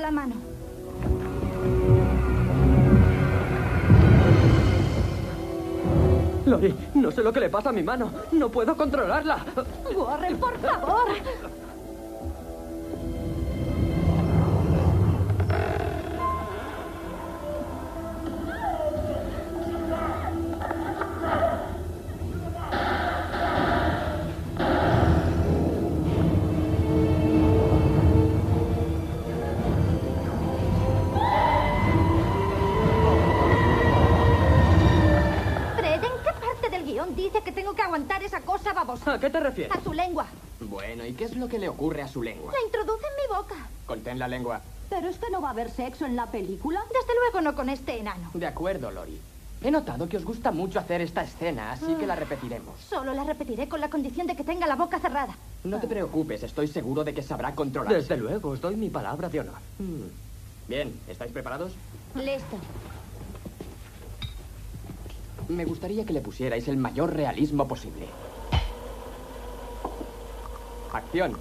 La mano. Lori, no sé lo que le pasa a mi mano. No puedo controlarla. Warren, por favor. ¿A qué te refieres? A su lengua. Bueno, ¿y qué es lo que le ocurre a su lengua? La introduce en mi boca. Contén la lengua. ¿Pero es que no va a haber sexo en la película? Desde luego no con este enano. De acuerdo, Lori. He notado que os gusta mucho hacer esta escena, así que la repetiremos. Solo la repetiré con la condición de que tenga la boca cerrada. No te preocupes, estoy seguro de que sabrá controlarse. Desde luego, os doy mi palabra de honor. Hmm. Bien, ¿estáis preparados? Listo. Me gustaría que le pusierais el mayor realismo posible. Acción.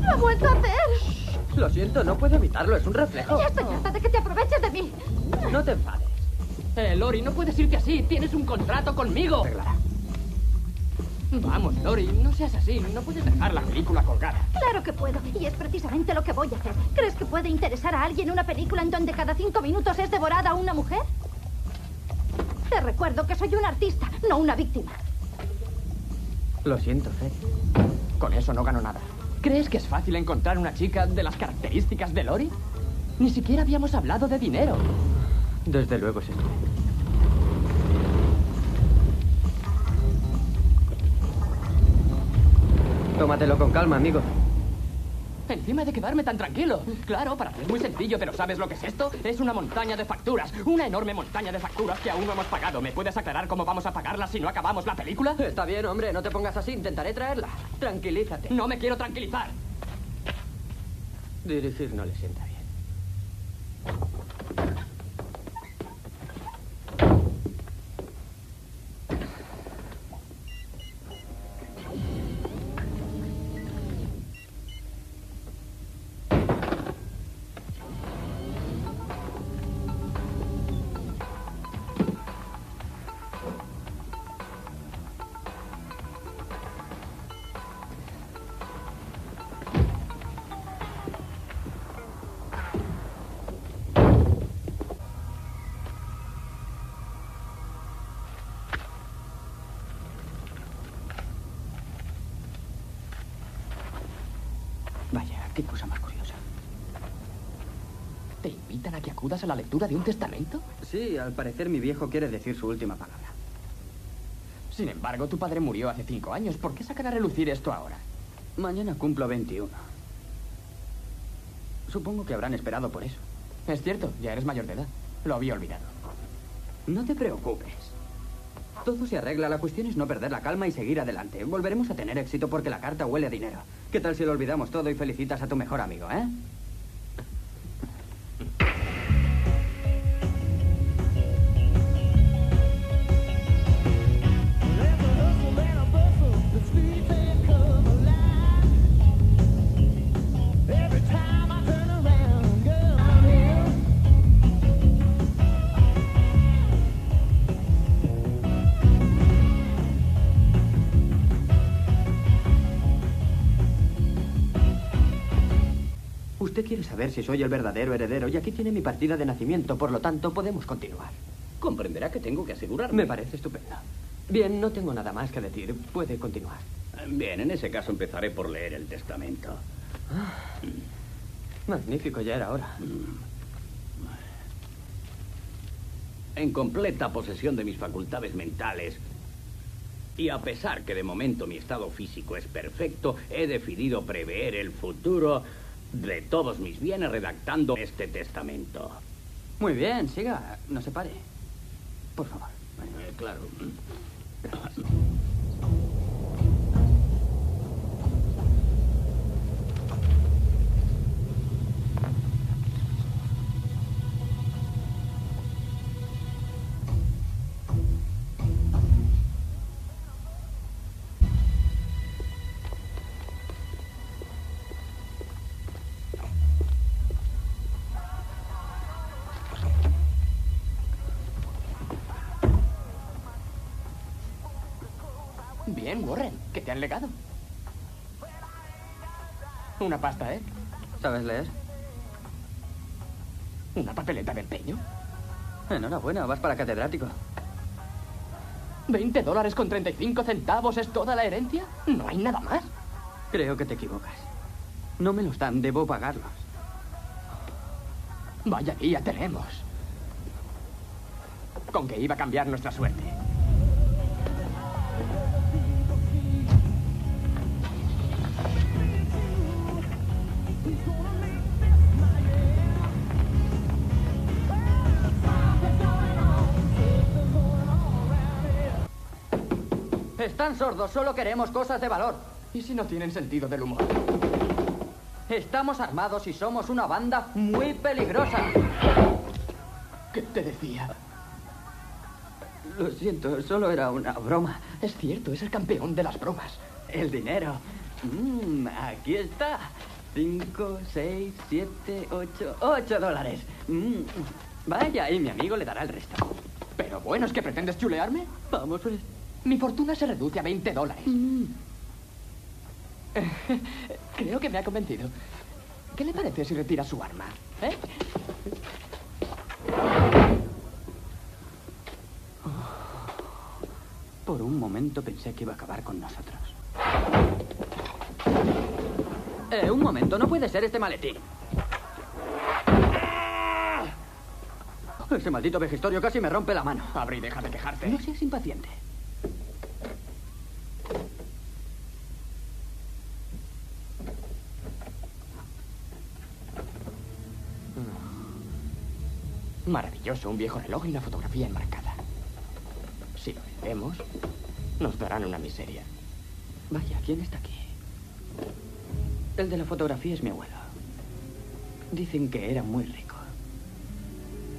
¡Lo ha vuelto a hacer! Lo siento, no puedo evitarlo, es un reflejo. Ya estoy harta de que te aproveches de mí. No te enfades. Eh, Lori, no puedes irte así. Tienes un contrato conmigo. Vamos, Lori, no seas así. No puedes dejar la película colgada. Claro que puedo, y es precisamente lo que voy a hacer. ¿Crees que puede interesar a alguien una película en donde cada cinco minutos es devorada una mujer? Te recuerdo que soy un artista, no una víctima. Lo siento, Fred. Con eso no gano nada. ¿Crees que es fácil encontrar una chica de las características de Lori? Ni siquiera habíamos hablado de dinero. Desde luego es esto. Tómatelo con calma, amigo. Encima de quedarme tan tranquilo. Claro, para ti es muy sencillo, pero ¿sabes lo que es esto? Es una montaña de facturas. Una enorme montaña de facturas que aún no hemos pagado. ¿Me puedes aclarar cómo vamos a pagarlas si no acabamos la película? Está bien, hombre, no te pongas así. Intentaré traerla. Tranquilízate. No me quiero tranquilizar. Dirigir no le sienta bien. Qué cosa más curiosa. ¿Te invitan a que acudas a la lectura de un testamento? Sí, al parecer mi viejo quiere decir su última palabra. Sin embargo, tu padre murió hace cinco años. ¿Por qué sacan a relucir esto ahora? Mañana cumplo 21. Supongo que habrán esperado por eso. Es cierto, ya eres mayor de edad. Lo había olvidado. No te preocupes. Todo se arregla. La cuestión es no perder la calma y seguir adelante. Volveremos a tener éxito porque la carta huele a dinero. ¿Qué tal si lo olvidamos todo y felicitas a tu mejor amigo, eh? Saber si soy el verdadero heredero y aquí tiene mi partida de nacimiento, por lo tanto podemos continuar. Comprenderá que tengo que asegurarme. Me parece estupendo. Bien, no tengo nada más que decir. Puede continuar. Bien, en ese caso empezaré por leer el testamento. Magnífico, ya era hora. En completa posesión de mis facultades mentales, y a pesar que de momento mi estado físico es perfecto, he decidido prever el futuro de todos mis bienes redactando este testamento. Muy bien, siga. No se pare. Por favor. Eh, claro. Bien, Warren. ¿Qué te han legado? Una pasta, ¿eh? ¿Sabes leer? ¿Una papeleta de empeño? Enhorabuena, vas para catedrático. ¿20 dólares con 35 centavos es toda la herencia? ¿No hay nada más? Creo que te equivocas. No me los dan, debo pagarlos. Vaya día tenemos. Con que iba a cambiar nuestra suerte. Están sordos, solo queremos cosas de valor. ¿Y si no tienen sentido del humor? Estamos armados y somos una banda muy peligrosa. ¿Qué te decía? Lo siento, solo era una broma. Es cierto, es el campeón de las bromas. El dinero. Mm, aquí está. Cinco, seis, siete, ocho... ¡Ocho dólares! Mm, vaya, y mi amigo le dará el resto. Pero bueno, ¿es que pretendes chulearme? Vamos, pues. Mi fortuna se reduce a 20 dólares. Mm. Creo que me ha convencido. ¿Qué le parece si retira su arma? ¿Eh? Por un momento pensé que iba a acabar con nosotros. Eh, un momento, no puede ser este maletín. Ese maldito vejestorio casi me rompe la mano. Abre y deja de quejarte. No seas impaciente. Maravilloso, un viejo reloj y una fotografía enmarcada. Si lo vendemos, nos darán una miseria. Vaya, ¿quién está aquí? El de la fotografía es mi abuelo. Dicen que era muy rico.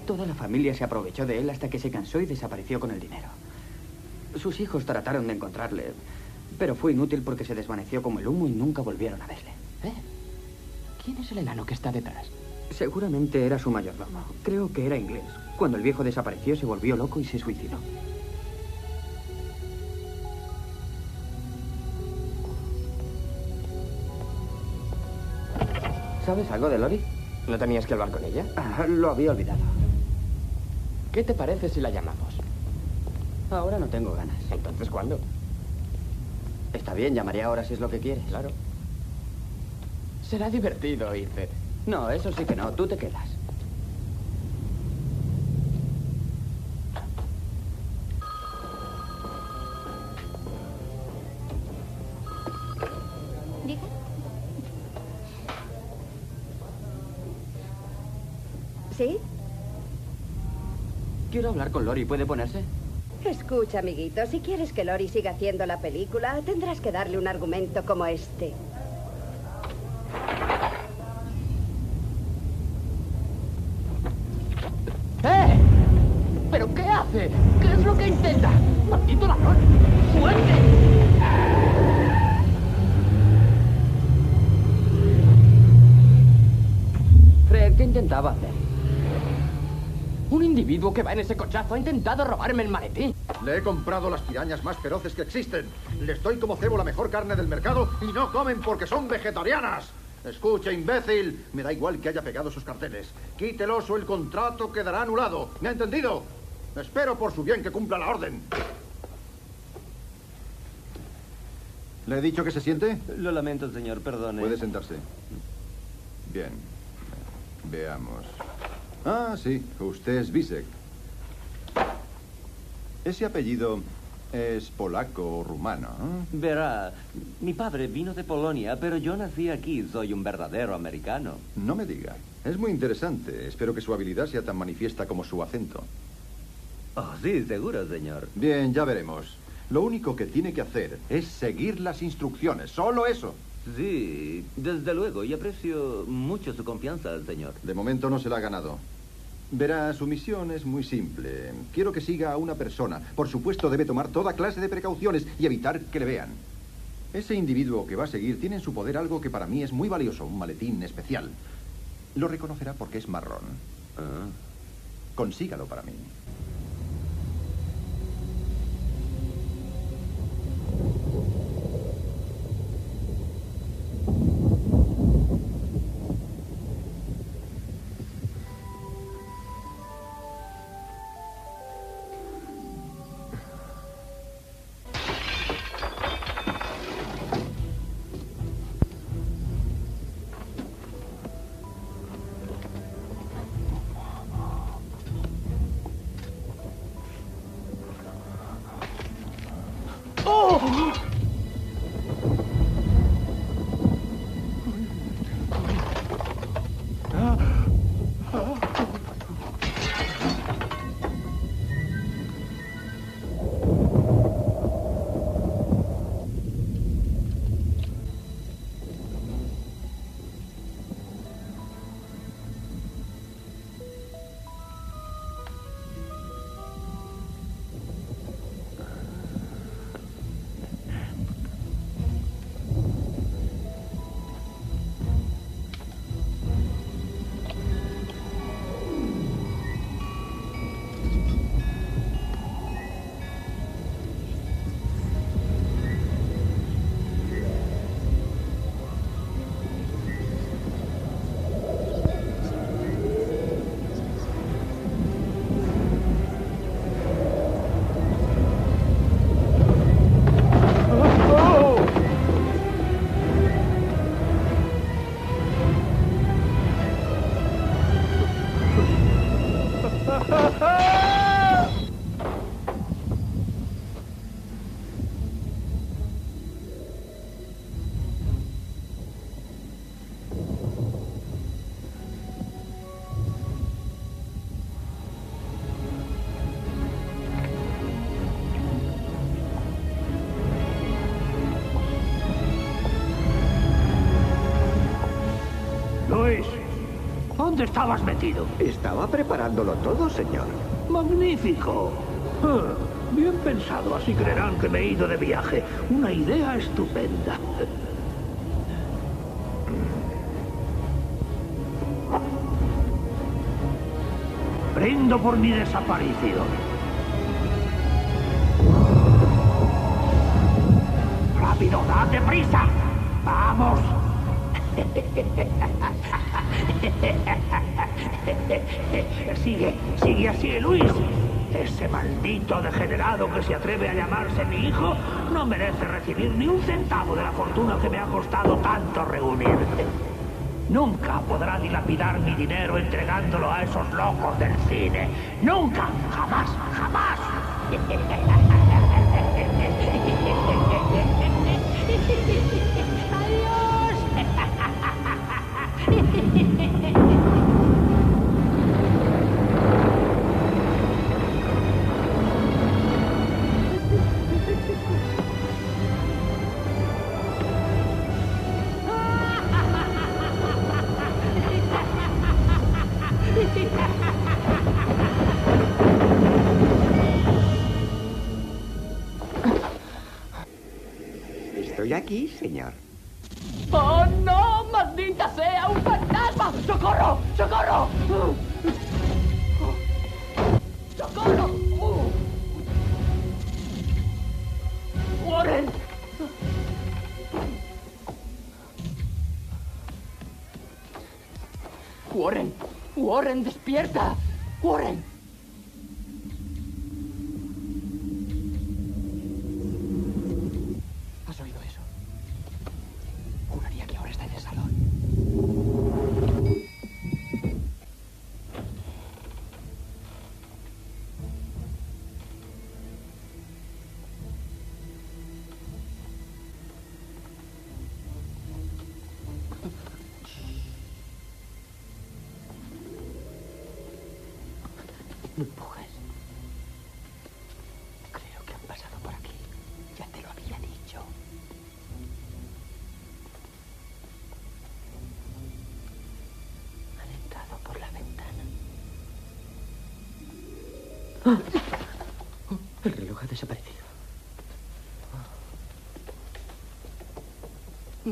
Toda la familia se aprovechó de él hasta que se cansó y desapareció con el dinero. Sus hijos trataron de encontrarle, pero fue inútil porque se desvaneció como el humo y nunca volvieron a verle. ¿Eh? ¿Quién es el enano que está detrás? Seguramente era su mayordomo. Creo que era inglés. Cuando el viejo desapareció, se volvió loco y se suicidó. ¿Sabes algo de Lori? ¿No tenías que hablar con ella? Ah, lo había olvidado. ¿Qué te parece si la llamamos? Ahora no tengo ganas. Entonces, ¿cuándo? Está bien, llamaré ahora si es lo que quieres. Claro. Será divertido, Ethan. No, eso sí que no. Tú te quedas. Diga. ¿Sí? Quiero hablar con Lori. ¿Puede ponerse? Escucha, amiguito, si quieres que Lori siga haciendo la película, tendrás que darle un argumento como este. ¡Eh! ¿Pero qué hace? ¿Qué es lo que intenta? ¡Maldito ladrón! ¡Fuerte! Fred, ¿qué intentaba hacer? Un individuo que va en ese cochazo ha intentado robarme el maletín. Le he comprado las pirañas más feroces que existen. Les doy como cebo la mejor carne del mercado y no comen porque son vegetarianas. Escucha, imbécil. Me da igual que haya pegado sus carteles. Quítelos o el contrato quedará anulado. ¿Me ha entendido? Espero por su bien que cumpla la orden. ¿Le he dicho que se siente? Lo lamento, señor, perdone. Puede sentarse. Bien. Veamos. Ah, sí. Usted es Bisek. Ese apellido es polaco o rumano. ¿eh? Verá, mi padre vino de Polonia, pero yo nací aquí. Soy un verdadero americano. No me diga. Es muy interesante. Espero que su habilidad sea tan manifiesta como su acento. Oh, sí, seguro, señor. Bien, ya veremos. Lo único que tiene que hacer es seguir las instrucciones. Solo eso. Sí, desde luego, y aprecio mucho su confianza, señor. De momento no se la ha ganado. Verá, su misión es muy simple. Quiero que siga a una persona. Por supuesto, debe tomar toda clase de precauciones y evitar que le vean. Ese individuo que va a seguir tiene en su poder algo que para mí es muy valioso, un maletín especial. Lo reconocerá porque es marrón. Ah. Consígalo para mí. ¿Dónde estabas metido? Estaba preparándolo todo, señor. Magnífico. Ah, bien pensado, así creerán que me he ido de viaje. Una idea estupenda. Brindo por mi desaparición. ¡Rápido, date prisa! ¡Vamos! Sigue, sigue así, Luis. Ese maldito degenerado que se atreve a llamarse mi hijo no merece recibir ni un centavo de la fortuna que me ha costado tanto reunir. Nunca podrá dilapidar mi dinero entregándolo a esos locos del cine. Nunca, jamás, jamás. aquí, señor.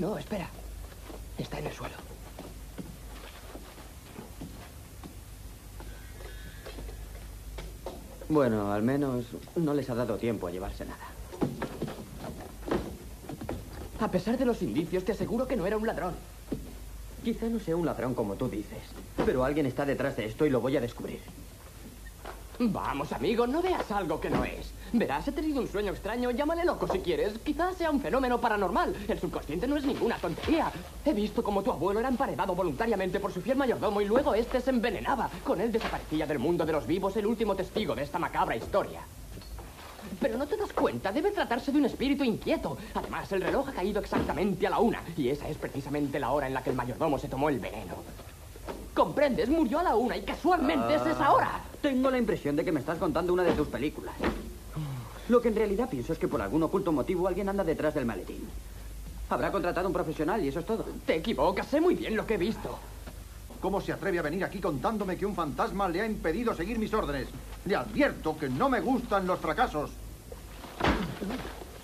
No, espera. Está en el suelo. Bueno, al menos no les ha dado tiempo a llevarse nada. A pesar de los indicios, te aseguro que no era un ladrón. Quizá no sea un ladrón como tú dices, pero alguien está detrás de esto y lo voy a descubrir. Vamos, amigo, no veas algo que no es. Verás, he tenido un sueño extraño, llámale loco si quieres. Quizás sea un fenómeno paranormal. El subconsciente no es ninguna tontería. He visto como tu abuelo era emparedado voluntariamente por su fiel mayordomo y luego este se envenenaba. Con él desaparecía del mundo de los vivos el último testigo de esta macabra historia. Pero no te das cuenta, debe tratarse de un espíritu inquieto. Además, el reloj ha caído exactamente a la una, y esa es precisamente la hora en la que el mayordomo se tomó el veneno. ¿Comprendes? Murió a la una y casualmente es esa hora. Tengo la impresión de que me estás contando una de tus películas. Lo que en realidad pienso es que por algún oculto motivo alguien anda detrás del maletín. Habrá contratado a un profesional y eso es todo. Te equivocas, sé muy bien lo que he visto. ¿Cómo se atreve a venir aquí contándome que un fantasma le ha impedido seguir mis órdenes? Le advierto que no me gustan los fracasos.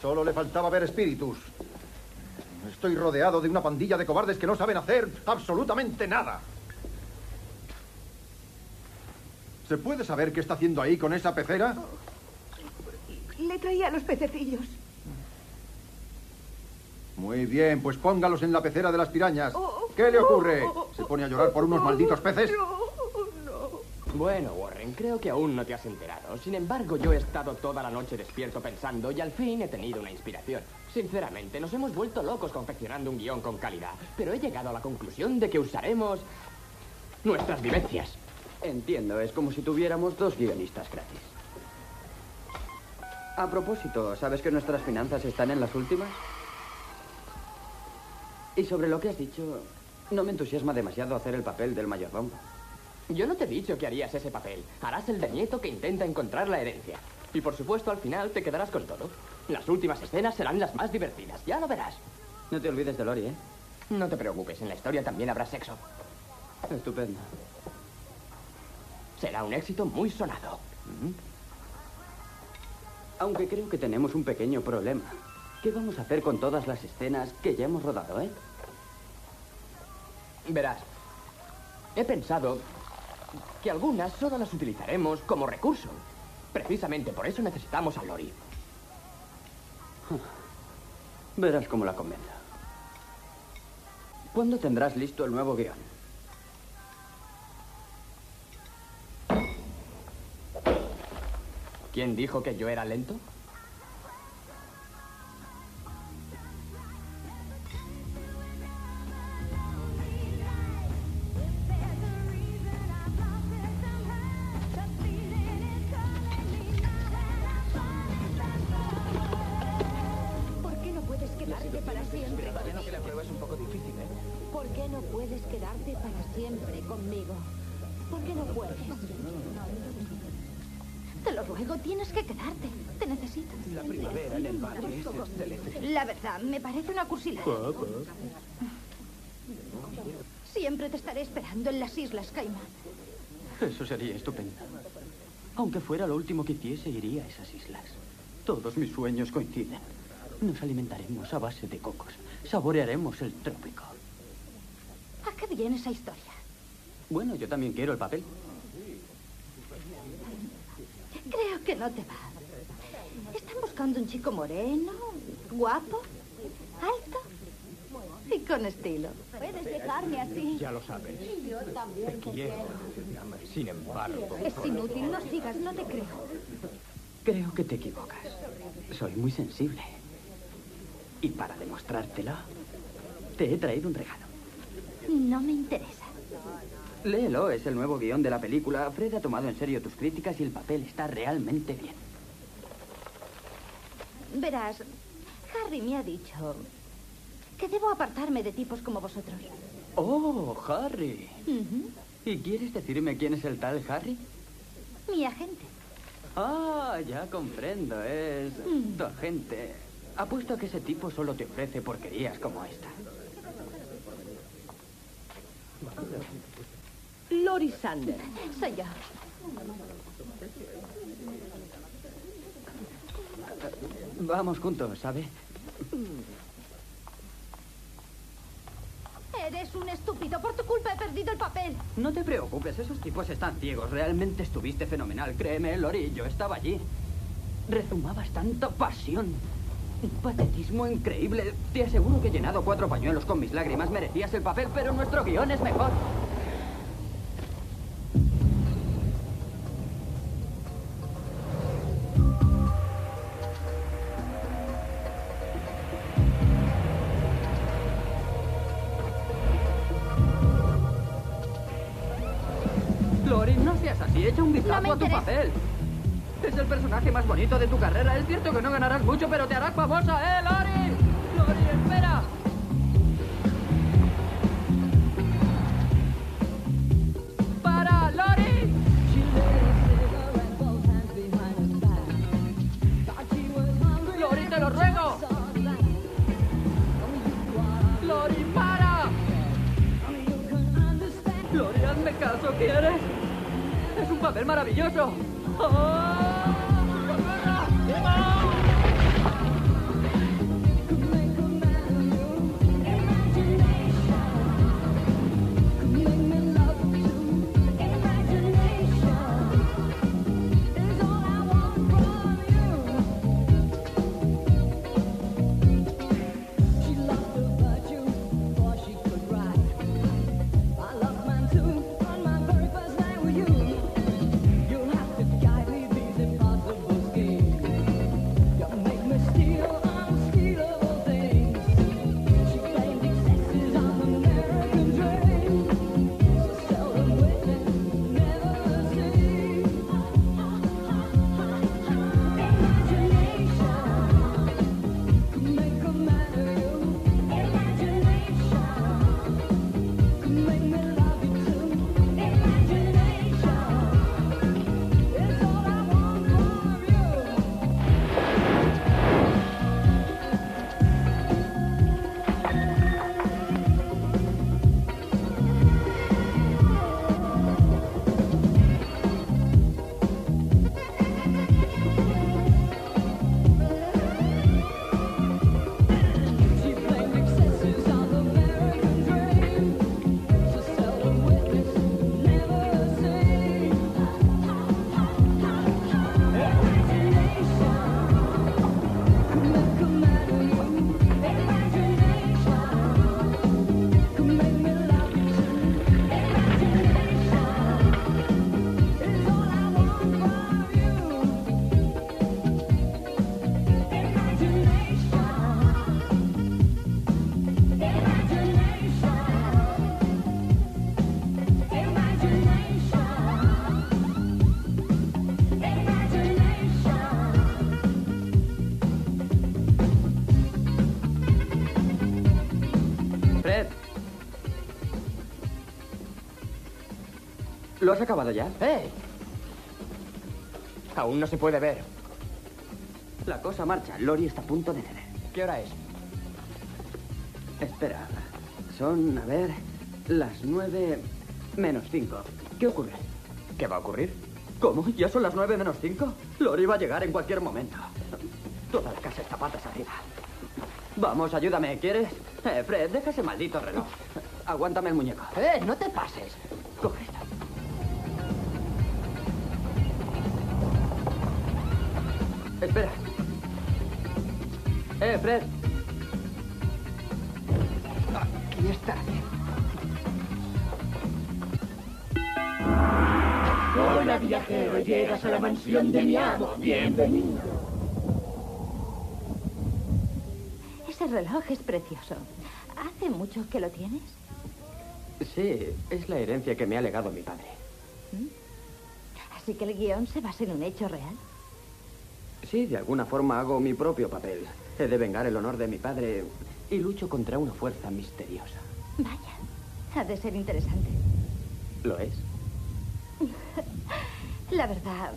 Solo le faltaba ver espíritus. Estoy rodeado de una pandilla de cobardes que no saben hacer absolutamente nada. ¿Se puede saber qué está haciendo ahí con esa pecera? Le traía los pececillos. Muy bien, pues póngalos en la pecera de las pirañas. ¿Qué le ocurre? ¿Se pone a llorar por unos malditos peces? Bueno, Warren, creo que aún no te has enterado. Sin embargo, yo he estado toda la noche despierto pensando y al fin he tenido una inspiración. Sinceramente, nos hemos vuelto locos confeccionando un guion con calidad, pero he llegado a la conclusión de que usaremos nuestras vivencias. Entiendo, es como si tuviéramos dos guionistas gratis. A propósito, ¿sabes que nuestras finanzas están en las últimas? Y sobre lo que has dicho, no me entusiasma demasiado hacer el papel del mayordomo. Yo no te he dicho que harías ese papel. Harás el de nieto que intenta encontrar la herencia. Y por supuesto, al final te quedarás con todo. Las últimas escenas serán las más divertidas, ya lo verás. No te olvides de Lori, ¿eh? No te preocupes, en la historia también habrá sexo. Estupendo. Será un éxito muy sonado. Aunque creo que tenemos un pequeño problema. ¿Qué vamos a hacer con todas las escenas que ya hemos rodado, eh? Verás, he pensado que algunas solo las utilizaremos como recurso. Precisamente por eso necesitamos a Lori. Verás cómo la convenza. ¿Cuándo tendrás listo el nuevo guion? ¿Quién dijo que yo era lento? Caimán. Eso sería estupendo. Aunque fuera lo último que hiciese, iría a esas islas. Todos mis sueños coinciden. Nos alimentaremos a base de cocos. Saborearemos el trópico. ¿A qué viene esa historia? Bueno, yo también quiero el papel. Creo que no te va. Están buscando un chico moreno, guapo, alto y con estilo. Puedes dejarme así. Ya lo sabes. Yo también te Quiero. Sin embargo. Es inútil, no sigas, no te creo. Creo que te equivocas. Soy muy sensible. Y para demostrártelo, te he traído un regalo. No me interesa. Léelo, es el nuevo guion de la película. Fred ha tomado en serio tus críticas y el papel está realmente bien. Verás, Harry me ha dicho que debo apartarme de tipos como vosotros. Oh, Harry. ¿Y quieres decirme quién es el tal Harry? Mi agente. Ah, ya comprendo, es tu agente. Apuesto a que ese tipo solo te ofrece porquerías como esta. Lori Sander. Soy yo. Vamos juntos, ¿sabe? Eres un estúpido. Por tu culpa he perdido el papel. No te preocupes, esos tipos están ciegos. Realmente estuviste fenomenal. Créeme, Lori, yo estaba allí. Rezumabas tanta pasión. Un patetismo increíble. Te aseguro que he llenado cuatro pañuelos con mis lágrimas. Merecías el papel, pero nuestro guion es mejor. No me a tu papel. Es el personaje más bonito de tu carrera. Es cierto que no ganarás mucho, pero te harás famosa, ¿eh, Lori? Lori, espera. ¡Para, Lori! Lori, te lo ruego. Lori, para. Lori, hazme caso, ¿quieres? Papel maravilloso. Has acabado ya? ¡Eh! Aún no se puede ver. La cosa marcha. Lori está a punto de ceder. ¿Qué hora es? Espera. Son, a ver, las nueve menos cinco. ¿Qué ocurre? ¿Qué va a ocurrir? ¿Cómo? ¿Ya son las nueve menos cinco? Lori va a llegar en cualquier momento. Toda la casa está patas arriba. Vamos, ayúdame, ¿quieres? Eh, Fred, deja ese maldito reloj. Aguántame el muñeco. ¡Eh! ¡No te pases! Coge Eh, Fred. Aquí está. Hola viajero, llegas a la mansión de mi amo. Bienvenido. Ese reloj es precioso. ¿Hace mucho que lo tienes? Sí, es la herencia que me ha legado mi padre. Así que el guion se basa en un hecho real. Sí, de alguna forma hago mi propio papel. He de vengar el honor de mi padre y lucho contra una fuerza misteriosa. Vaya, ha de ser interesante. ¿Lo es? La verdad,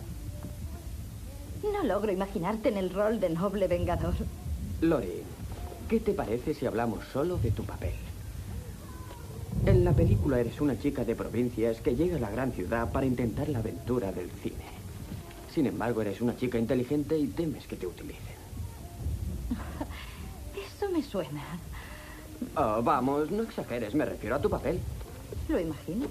no logro imaginarte en el rol de noble vengador. Lori, ¿qué te parece si hablamos solo de tu papel? En la película eres una chica de provincias que llega a la gran ciudad para intentar la aventura del cine. Sin embargo, eres una chica inteligente y temes que te utilicen. Me suena. Oh, vamos, no exageres, me refiero a tu papel. Lo imagino.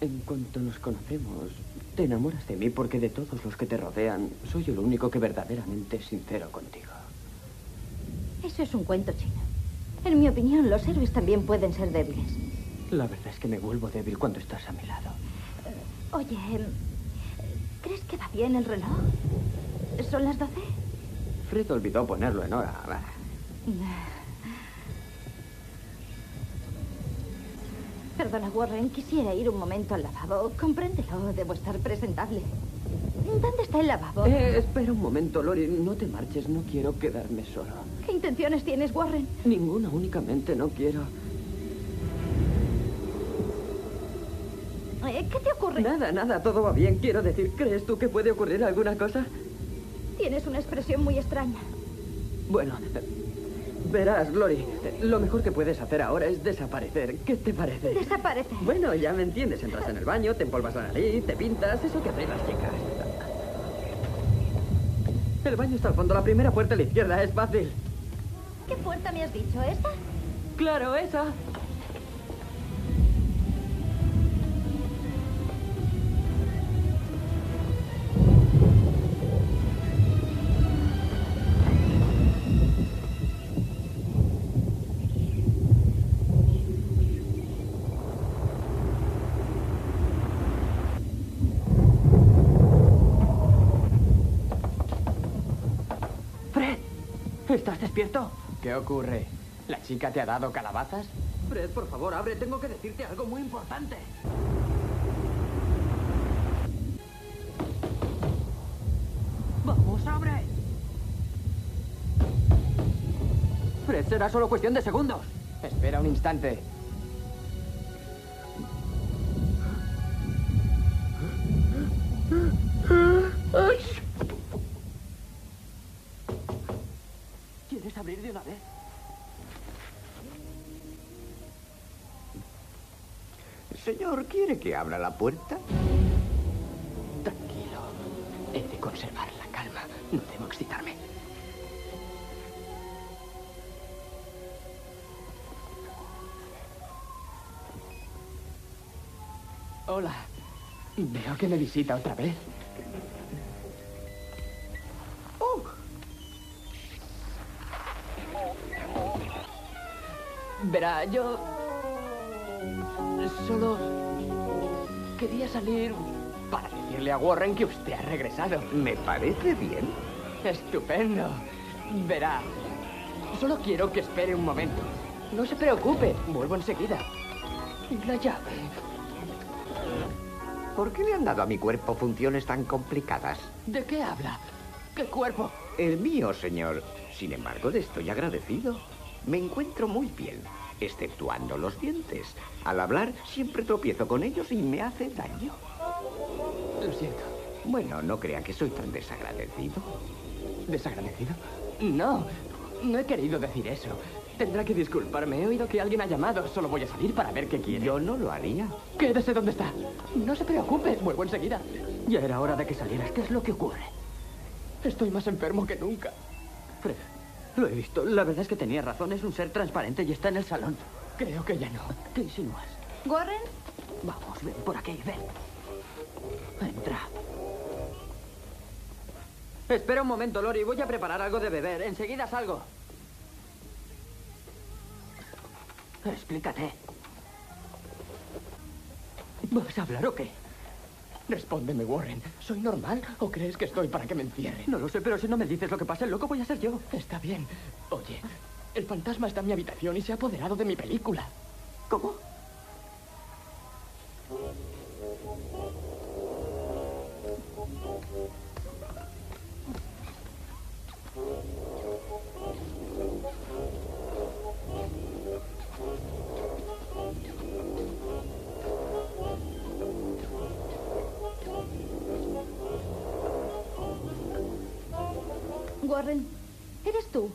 En cuanto nos conocemos, te enamoras de mí porque de todos los que te rodean, soy el único que verdaderamente es sincero contigo. Eso es un cuento chino. En mi opinión, los héroes también pueden ser débiles. La verdad es que me vuelvo débil cuando estás a mi lado. Oye, ¿crees que va bien el reloj? ¿Son las doce? Fred olvidó ponerlo en hora. Perdona, Warren, quisiera ir un momento al lavabo. Compréndelo, debo estar presentable. ¿Dónde está el lavabo? Eh, espera un momento, Lori. No te marches, no quiero quedarme solo. ¿Qué intenciones tienes, Warren? Ninguna, únicamente no quiero. Eh, ¿Qué te ocurre? Nada, nada, todo va bien. Quiero decir, ¿crees tú que puede ocurrir alguna cosa? Tienes una expresión muy extraña. Bueno, verás, Lori, lo mejor que puedes hacer ahora es desaparecer. ¿Qué te parece? Desaparece. Bueno, ya me entiendes. Entras en el baño, te empolvas la nariz, te pintas, eso que hacen las chicas. El baño está al fondo, la primera puerta a la izquierda, es fácil. ¿Qué puerta me has dicho? ¿Esta? Claro, esa. ¿Estás despierto? ¿Qué ocurre? ¿La chica te ha dado calabazas? Fred, por favor, abre. Tengo que decirte algo muy importante. ¡Vamos, abre! Fred, será solo cuestión de segundos. Espera un instante. ¿Quiere que abra la puerta? Tranquilo. He de conservar la calma. No debo excitarme. Hola. Veo que me visita otra vez. Verá, yo... Solo... Quería salir para decirle a Warren que usted ha regresado. Me parece bien. Estupendo. Verá, solo quiero que espere un momento. No se preocupe, vuelvo enseguida. ¿Y la llave? ¿Por qué le han dado a mi cuerpo funciones tan complicadas? ¿De qué habla? ¿Qué cuerpo? El mío, señor. Sin embargo, le estoy agradecido. Me encuentro muy bien. Exceptuando los dientes. Al hablar siempre tropiezo con ellos y me hace daño. Lo siento. Bueno, no crea que soy tan desagradecido. ¿Desagradecido? No, no he querido decir eso. Tendrá que disculparme. He oído que alguien ha llamado. Solo voy a salir para ver qué quiere. Yo no lo haría. Quédese donde está. No se preocupe. Vuelvo enseguida. Ya era hora de que salieras. ¿Qué es lo que ocurre? Estoy más enfermo que nunca. Fred, lo he visto. La verdad es que tenía razón. Es un ser transparente y está en el salón. Creo que ya no. ¿Qué insinúas? ¿Warren? Vamos, ven por aquí, ven. Entra. Espera un momento, Lori. Voy a preparar algo de beber. Enseguida salgo. Explícate. ¿Vas a hablar o qué? Respóndeme, Warren. ¿Soy normal o crees que estoy para que me encierren? No lo sé, pero si no me dices lo que pasa, el loco voy a ser yo. Está bien. Oye, el fantasma está en mi habitación y se ha apoderado de mi película. ¿Cómo? Warren, ¿eres tú?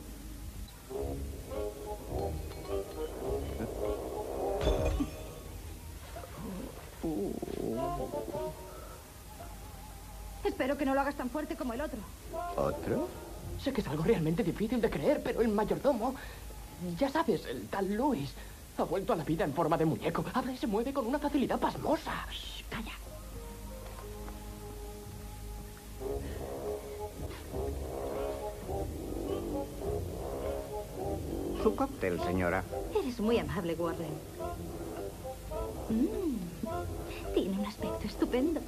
Espero que no lo hagas tan fuerte como el otro. ¿Otro? Sé que es algo realmente difícil de creer, pero el mayordomo, ya sabes, el tal Luis, ha vuelto a la vida en forma de muñeco. Habla y se mueve con una facilidad pasmosa. Shh, calla. Cóctel, señora. Eres muy amable, Warren. Mm, tiene un aspecto estupendo.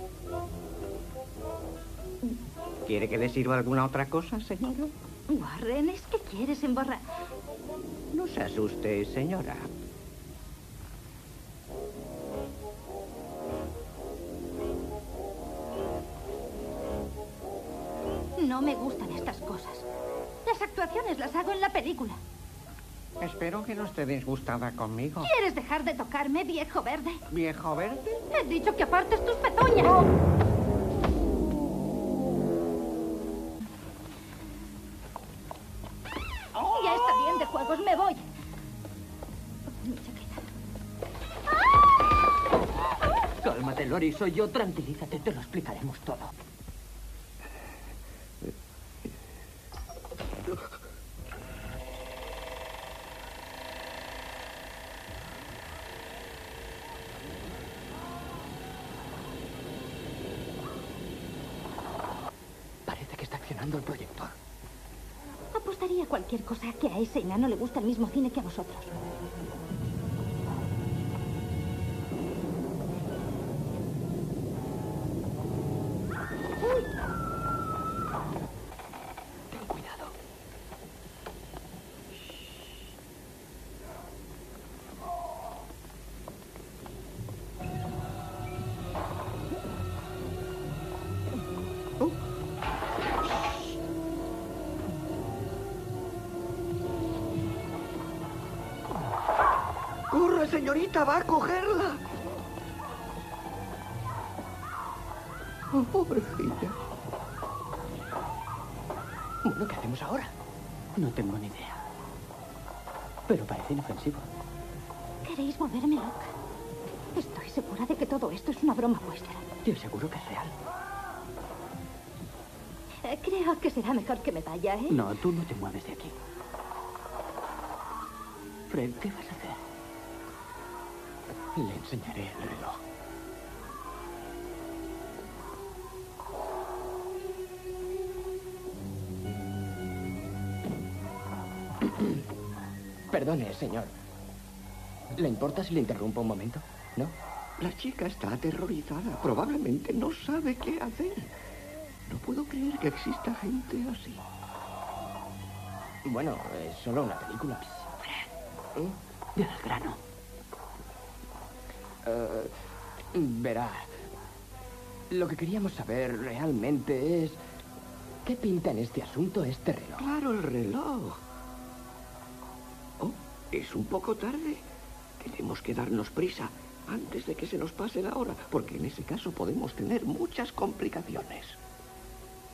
¿Quiere que le sirva alguna otra cosa, señora? Warren, es que quieres emborrar. No se asuste, señora. No me gustan estas cosas. Las actuaciones las hago en la película. Espero que no esté disgustada conmigo. ¿Quieres dejar de tocarme, viejo verde? ¿Viejo verde? He dicho que apartes tus pezuñas. Ya está bien de juegos, me voy. Mi chaqueta. Cálmate, Lori. Soy yo. Tranquilízate. Te lo explicaremos todo. Parece que está accionando el proyector. Apostaría cualquier cosa que a ese enano le gusta el mismo cine que a vosotros. Señorita! ¡Va a cogerla! Oh, pobrecilla. Bueno, ¿qué hacemos ahora? No tengo ni idea. Pero parece inofensivo. ¿Queréis volverme loca? Estoy segura de que todo esto es una broma vuestra. Te aseguro que es real. Eh, creo que será mejor que me vaya, ¿eh? No, tú no te mueves de aquí. Fred, ¿qué vas a hacer? Le enseñaré el reloj. Perdone, señor. ¿Le importa si le interrumpo un momento? ¿No? La chica está aterrorizada. Probablemente no sabe qué hacer. No puedo creer que exista gente así. Bueno, es solo una película. ¿Eh? De al grano. Eh, verá, lo que queríamos saber realmente es... ¿Qué pinta en este asunto este reloj? Claro, el reloj. Oh, es un poco tarde. Tenemos que darnos prisa antes de que se nos pase la hora, porque en ese caso podemos tener muchas complicaciones.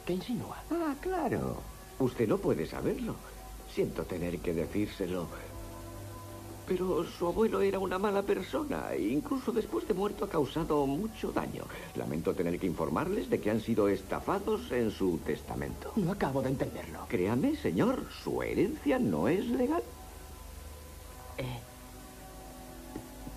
¿Qué insinúa? Ah, claro. Usted no puede saberlo. Siento tener que decírselo. Pero su abuelo era una mala persona e incluso después de muerto ha causado mucho daño. Lamento tener que informarles de que han sido estafados en su testamento. No acabo de entenderlo. Créame, señor, su herencia no es legal. Eh,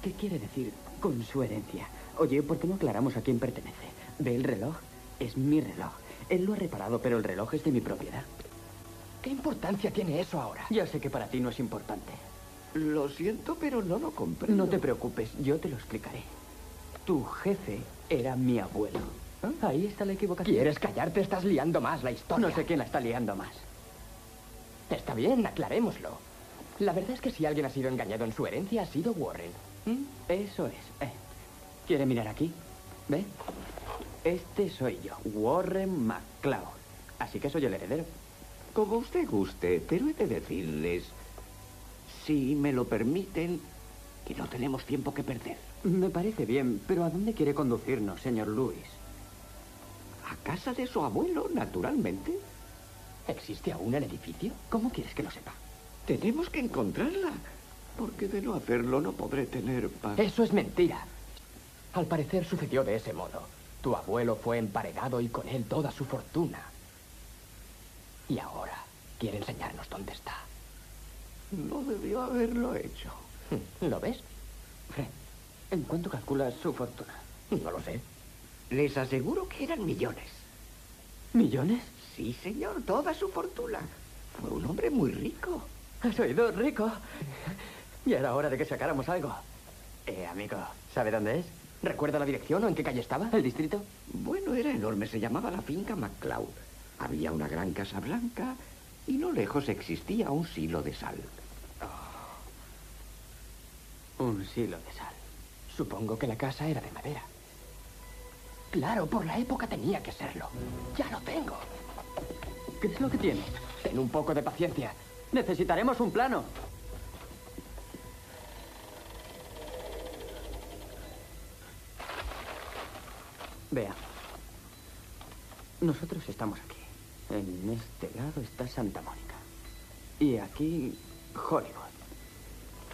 ¿Qué quiere decir con su herencia? Oye, ¿por qué no aclaramos a quién pertenece? ¿Ve el reloj? Es mi reloj. Él lo ha reparado, pero el reloj es de mi propiedad. ¿Qué importancia tiene eso ahora? Ya sé que para ti no es importante. Lo siento, pero no lo comprendo. No te preocupes, yo te lo explicaré. Tu jefe era mi abuelo. Ahí está la equivocación. ¿Quieres callarte? Estás liando más la historia. No sé quién la está liando más. Está bien, aclarémoslo. La verdad es que si alguien ha sido engañado en su herencia ha sido Warren. ¿Mm? Eso es. Eh, ¿Quiere mirar aquí? ¿Ve? Este soy yo, Warren McCloud. Así que soy el heredero. Como usted guste, pero he de decirles, si me lo permiten, que no tenemos tiempo que perder. Me parece bien, pero ¿a dónde quiere conducirnos, señor Lewis? A casa de su abuelo, naturalmente. ¿Existe aún el edificio? ¿Cómo quieres que lo sepa? Tenemos que encontrarla, porque de no hacerlo no podré tener paz. Eso es mentira. Al parecer sucedió de ese modo. Tu abuelo fue emparedado y con él toda su fortuna. Y ahora quiere enseñarnos dónde está. No debió haberlo hecho. ¿Lo ves? ¿En cuánto calculas su fortuna? No lo sé. Les aseguro que eran millones. ¿Millones? Sí, señor, toda su fortuna. Fue un hombre muy rico. ¿Has oído, rico? Ya era hora de que sacáramos algo. Eh, amigo, ¿sabe dónde es? ¿Recuerda la dirección o en qué calle estaba? ¿El distrito? Bueno, era enorme. Se llamaba la finca MacLeod. Había una gran casa blanca y no lejos existía un silo de sal. Un silo de sal. Supongo que la casa era de madera. Claro, por la época tenía que serlo. Ya lo tengo. ¿Qué es lo que tiene? Ten un poco de paciencia. Necesitaremos un plano. Vea. Nosotros estamos aquí. En este lado está Santa Mónica. Y aquí, Hollywood.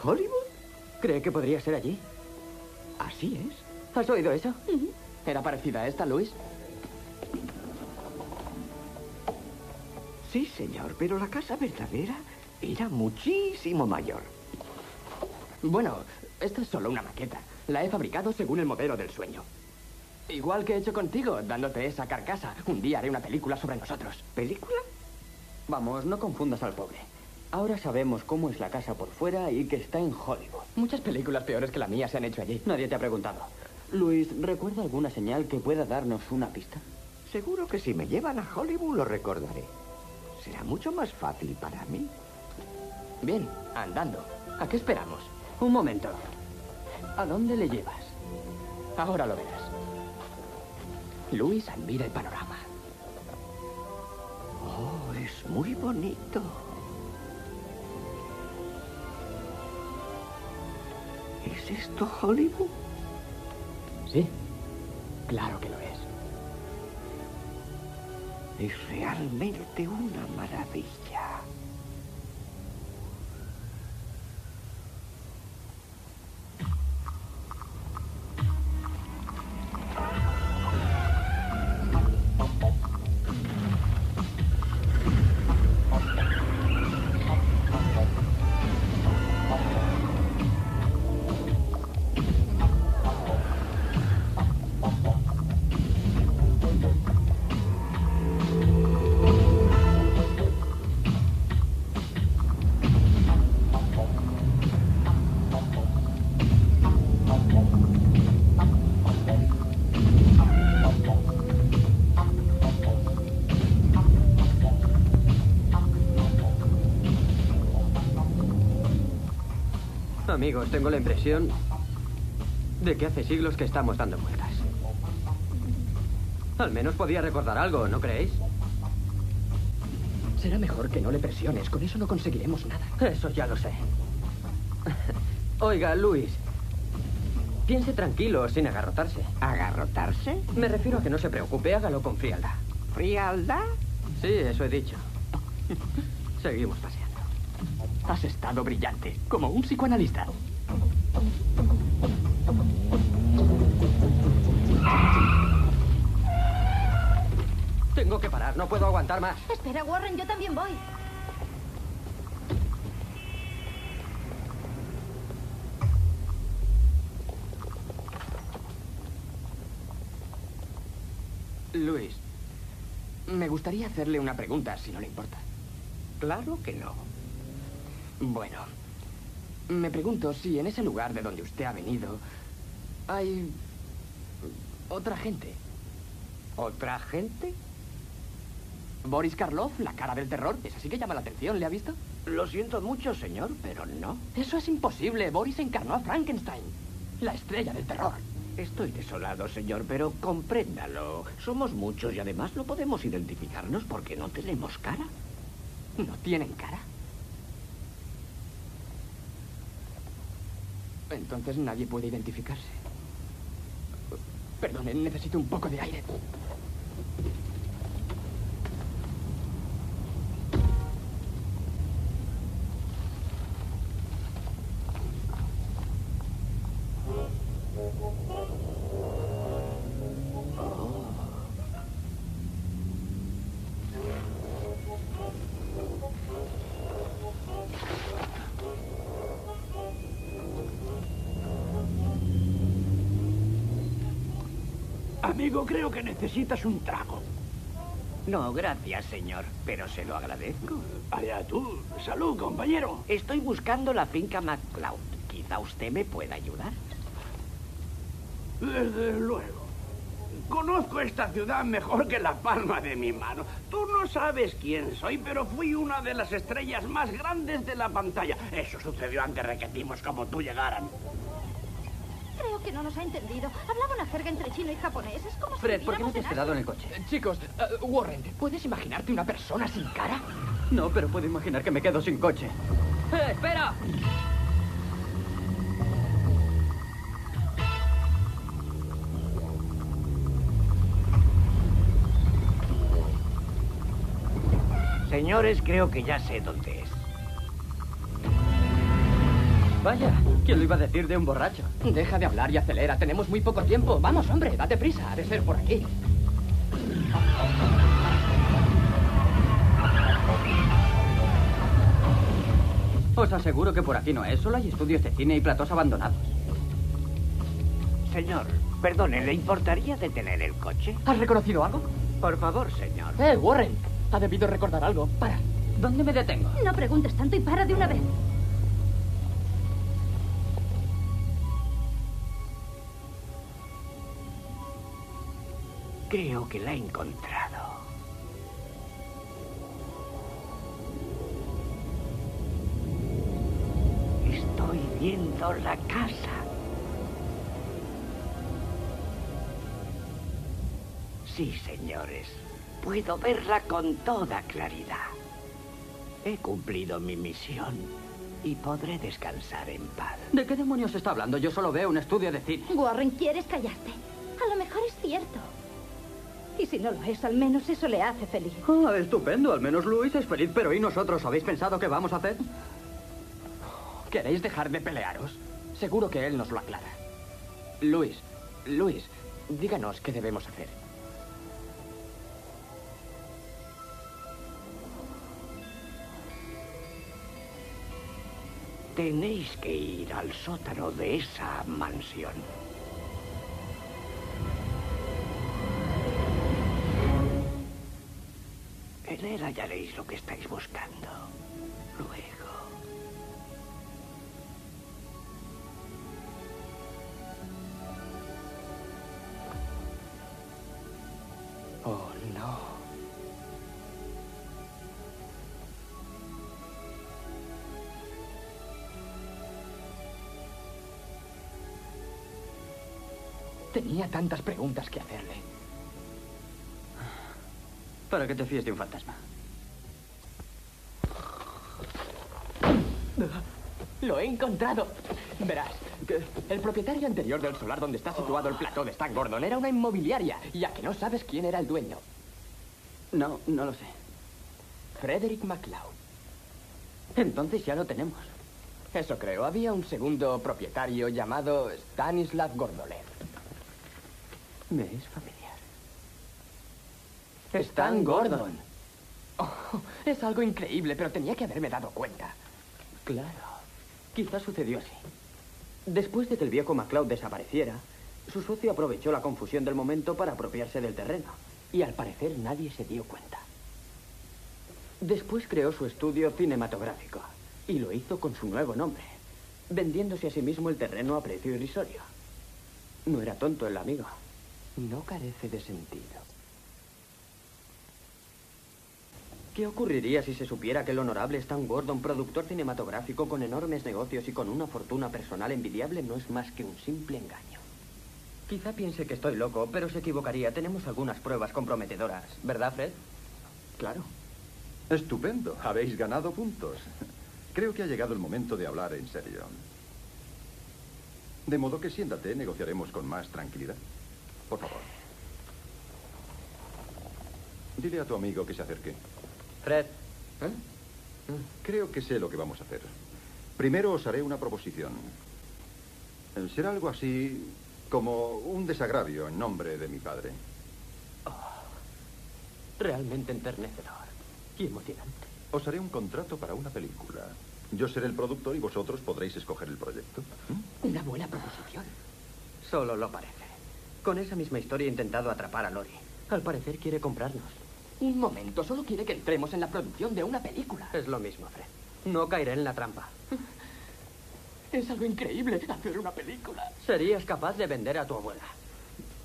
¿Hollywood? ¿Cree que podría ser allí? Así es. ¿Has oído eso? ¿Era parecida a esta, Luis? Sí, señor, pero la casa verdadera era muchísimo mayor. Bueno, esta es solo una maqueta. La he fabricado según el modelo del sueño. Igual que he hecho contigo, dándote esa carcasa. Un día haré una película sobre nosotros. ¿Película? Vamos, no confundas al pobre. Ahora sabemos cómo es la casa por fuera y que está en Hollywood. Muchas películas peores que la mía se han hecho allí. Nadie te ha preguntado. Luis, ¿recuerda alguna señal que pueda darnos una pista? Seguro que si me llevan a Hollywood lo recordaré. Será mucho más fácil para mí. Bien, andando. ¿A qué esperamos? Un momento. ¿A dónde le llevas? Ahora lo verás. Luis admira el panorama. Oh, es muy bonito. ¿Es esto Hollywood? Sí, claro que lo es. Es realmente una maravilla. Amigos, tengo la impresión de que hace siglos que estamos dando vueltas. Al menos podía recordar algo, ¿no creéis? Será mejor que no le presiones. Con eso no conseguiremos nada. Eso ya lo sé. Oiga, Luis, Piense tranquilo, sin agarrotarse. ¿Agarrotarse? Me refiero a que no se preocupe, hágalo con frialdad. ¿Frialdad? Sí, eso he dicho. Seguimos brillante, como un psicoanalista. Tengo que parar, no puedo aguantar más. Espera, Warren, yo también voy. Luis, me gustaría hacerle una pregunta, si no le importa. Claro que no. Bueno, me pregunto si en ese lugar de donde usted ha venido hay otra gente. ¿Otra gente? Boris Karloff, la cara del terror, esa sí que llama la atención, ¿le ha visto? Lo siento mucho, señor, pero no. Eso es imposible. Boris encarnó a Frankenstein, la estrella del terror. Estoy desolado, señor, pero compréndalo. Somos muchos y además no podemos identificarnos porque no tenemos cara. ¿No tienen cara? Entonces nadie puede identificarse. Perdone, necesito un poco de aire. Amigo, creo que necesitas un trago. No, gracias, señor, pero se lo agradezco. Allá tú. Salud, compañero. Estoy buscando la finca MacLeod. Quizá usted me pueda ayudar. Desde luego. Conozco esta ciudad mejor que la palma de mi mano. Tú no sabes quién soy, pero fui una de las estrellas más grandes de la pantalla. Eso sucedió antes de que tipos como tú llegaran. Creo que no nos ha entendido. Hablaba una jerga entre chino y japonés. Es como si Fred, ¿por qué no te has quedado en el coche? Eh, Chicos, eh, Warren, ¿puedes imaginarte una persona sin cara? No, pero puedo imaginar que me quedo sin coche. ¡Eh, espera! Señores, creo que ya sé dónde es. Vaya, ¿quién lo iba a decir de un borracho? Deja de hablar y acelera. Tenemos muy poco tiempo. Vamos, hombre, date prisa. Ha de ser por aquí. Os aseguro que por aquí no es. Solo hay estudios de cine y platós abandonados. Señor, perdone, ¿le importaría detener el coche? ¿Has reconocido algo? Por favor, señor. ¡Eh, Warren! Ha debido recordar algo. Para. ¿Dónde me detengo? No preguntes tanto y para de una vez. Creo que la he encontrado. Estoy viendo la casa. Sí, señores. Puedo verla con toda claridad. He cumplido mi misión y podré descansar en paz. ¿De qué demonios está hablando? Yo solo veo un estudio de cine. Warren, ¿quieres callarte? A lo mejor es cierto. Y si no lo es, al menos eso le hace feliz. Ah, estupendo. Al menos Luis es feliz. Pero ¿y nosotros? ¿Habéis pensado qué vamos a hacer? ¿Queréis dejar de pelearos? Seguro que él nos lo aclara. Luis, Luis, díganos qué debemos hacer. Tenéis que ir al sótano de esa mansión. Él hallaréis lo que estáis buscando. Luego. Oh, no. Tenía tantas preguntas que hacerle. Para que te fíes de un fantasma. Lo he encontrado. Verás, ¿Qué? El propietario anterior del solar donde está situado el plató de Stan Gordon era una inmobiliaria, ya que no sabes quién era el dueño. No, no lo sé. Frederick MacLeod. Entonces ya lo tenemos. Eso creo. Había un segundo propietario llamado Stanislav Gordolev. Me es familiar. Stan Gordon. Oh, es algo increíble, pero tenía que haberme dado cuenta. Claro. Quizás sucedió así. Después de que el viejo MacLeod desapareciera, su socio aprovechó la confusión del momento para apropiarse del terreno. Y al parecer nadie se dio cuenta. Después creó su estudio cinematográfico. Y lo hizo con su nuevo nombre, vendiéndose a sí mismo el terreno a precio irrisorio. No era tonto el amigo. No carece de sentido. ¿Qué ocurriría si se supiera que el honorable Stan Gordon, productor cinematográfico con enormes negocios y con una fortuna personal envidiable, no es más que un simple engaño? Quizá piense que estoy loco, pero se equivocaría. Tenemos algunas pruebas comprometedoras. ¿Verdad, Fred? Claro. Estupendo. Habéis ganado puntos. Creo que ha llegado el momento de hablar en serio. De modo que siéntate, negociaremos con más tranquilidad. Por favor. Dile a tu amigo que se acerque. Fred. ¿Eh? Creo que sé lo que vamos a hacer. Primero os haré una proposición. Eh, Será algo así como un desagravio en nombre de mi padre. Realmente enternecedor y emocionante. Os haré un contrato para una película. Yo seré el productor y vosotros podréis escoger el proyecto. Una buena proposición. Solo lo parece. Con esa misma historia he intentado atrapar a Lori. Al parecer quiere comprarnos. Un momento, solo quiere que entremos en la producción de una película. Es lo mismo, Fred. No caeré en la trampa. Es algo increíble hacer una película. Serías capaz de vender a tu abuela.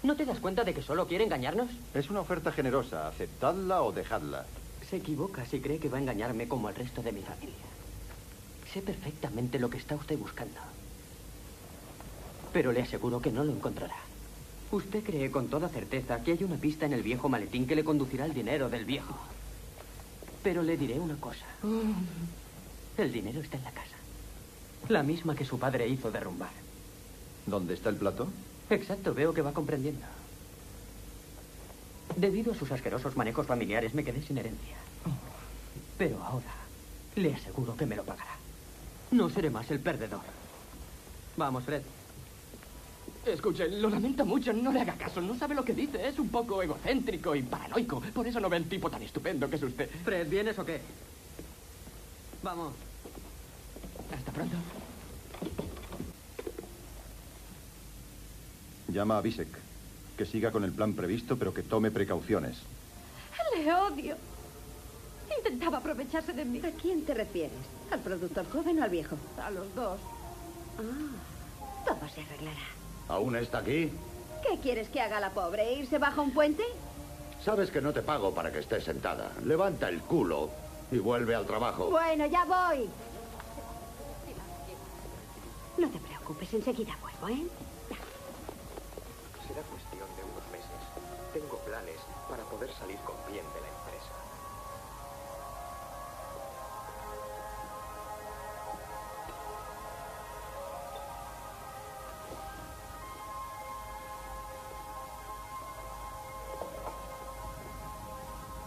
¿No te das cuenta de que solo quiere engañarnos? Es una oferta generosa. Aceptadla o dejadla. Se equivoca si cree que va a engañarme como el resto de mi familia. Sé perfectamente lo que está usted buscando. Pero le aseguro que no lo encontrará. Usted cree con toda certeza que hay una pista en el viejo maletín que le conducirá al dinero del viejo. Pero le diré una cosa. El dinero está en la casa. La misma que su padre hizo derrumbar. ¿Dónde está el plato? Exacto, veo que va comprendiendo. Debido a sus asquerosos manejos familiares me quedé sin herencia. Pero ahora le aseguro que me lo pagará. No seré más el perdedor. Vamos, Fred. Escuche, lo lamento mucho, no le haga caso, no sabe lo que dice, es un poco egocéntrico y paranoico. Por eso no ve el tipo tan estupendo que es usted. Fred, ¿vienes o qué? Vamos. Hasta pronto. Llama a Bisek. Que siga con el plan previsto, pero que tome precauciones. Le odio. Intentaba aprovecharse de mí. ¿A quién te refieres? ¿Al productor joven o al viejo? A los dos. Ah, todo se arreglará. ¿Aún está aquí? ¿Qué quieres que haga la pobre? ¿Irse bajo un puente? Sabes que no te pago para que estés sentada. Levanta el culo y vuelve al trabajo. Bueno, ya voy. No te preocupes, enseguida vuelvo, ¿eh?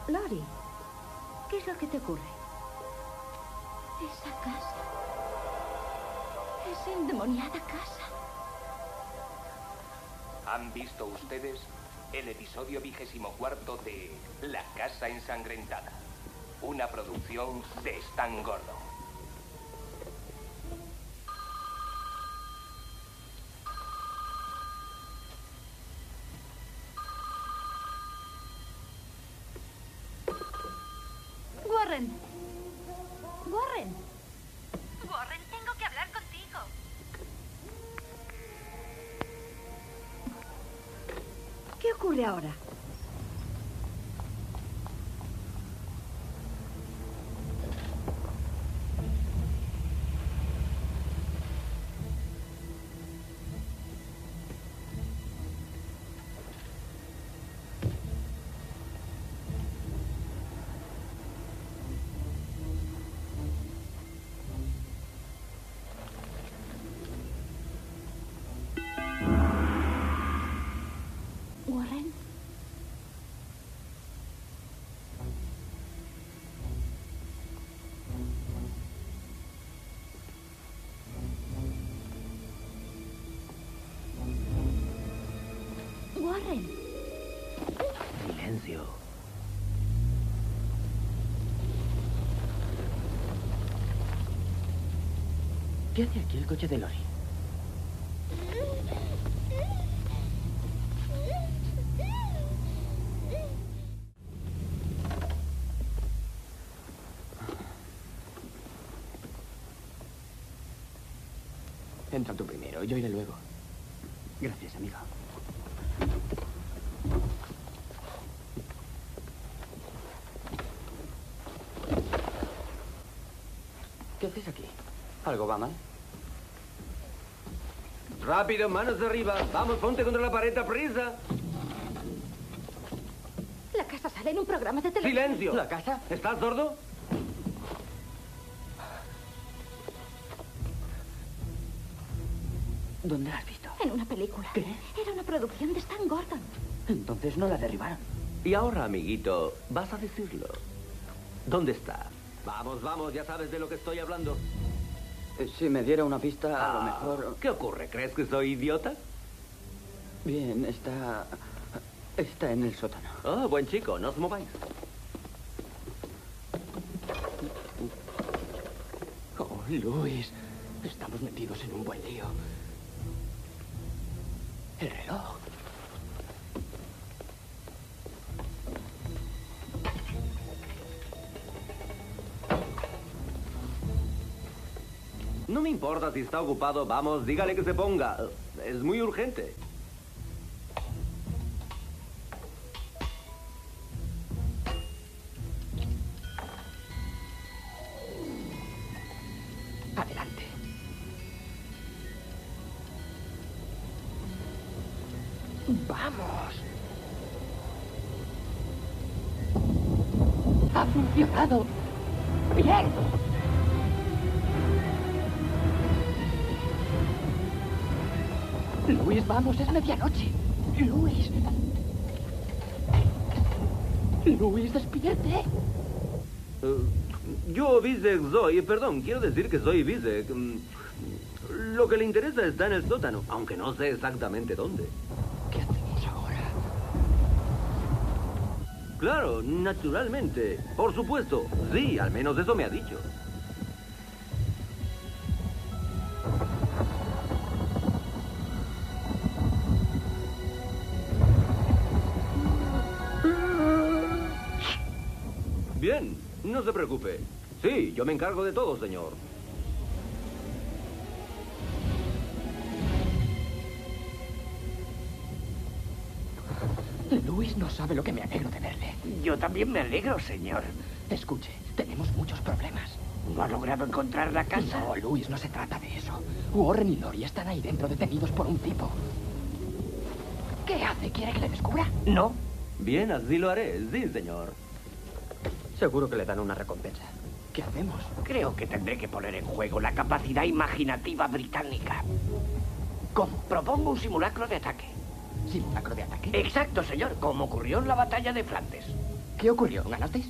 Lori, ¿qué es lo que te ocurre? Esa casa. Esa endemoniada casa. ¿Han visto ustedes el episodio vigésimo cuarto de La Casa Ensangrentada? Una producción de Stan Gordon. Silencio. ¿Qué hace aquí el coche de Lori? Entra tú primero, yo iré luego. Gracias, amigo. ¿Qué haces aquí? ¿Algo va mal? Rápido, manos arriba. Vamos, ponte contra la pared, a prisa. La casa sale en un programa de televisión. ¡Silencio! ¿La casa? ¿Estás sordo? ¿Dónde la has visto? En una película. ¿Qué? Era una producción de Stan Gordon. Entonces no la derribaron. Y ahora, amiguito, vas a decirlo. ¿Dónde está? Vamos, vamos, ya sabes de lo que estoy hablando. Eh, Si me diera una pista, a lo Ah, mejor... ¿Qué ocurre? ¿Crees que soy idiota? Bien, está... Está en el sótano. Oh, buen chico, no os mováis. Oh, Luis. Estamos metidos en un buen lío. El reloj. Me importa si está ocupado, vamos, dígale que se ponga. Es muy urgente. Vamos, es medianoche. Luis. Luis, despierte. Eh, yo Visek soy, perdón, quiero decir que soy Visek. Mm, Lo que le interesa está en el sótano, aunque no sé exactamente dónde. ¿Qué hacemos ahora? Claro, naturalmente. Por supuesto. Sí, al menos eso me ha dicho. Se preocupe. Sí, yo me encargo de todo, señor. Luis no sabe lo que me alegro de verle. Yo también me alegro, señor. Escuche, tenemos muchos problemas. ¿No ha logrado encontrar la casa? No, Luis, no se trata de eso. Warren y Lori están ahí dentro detenidos por un tipo. ¿Qué hace? ¿Quiere que le descubra? No. Bien, así lo haré. Sí, señor. Seguro que le dan una recompensa. ¿Qué hacemos? Creo que tendré que poner en juego la capacidad imaginativa británica. ¿Cómo? Propongo un simulacro de ataque. ¿Simulacro de ataque? Exacto, señor, como ocurrió en la batalla de Flandes. ¿Qué ocurrió? ¿Ganasteis?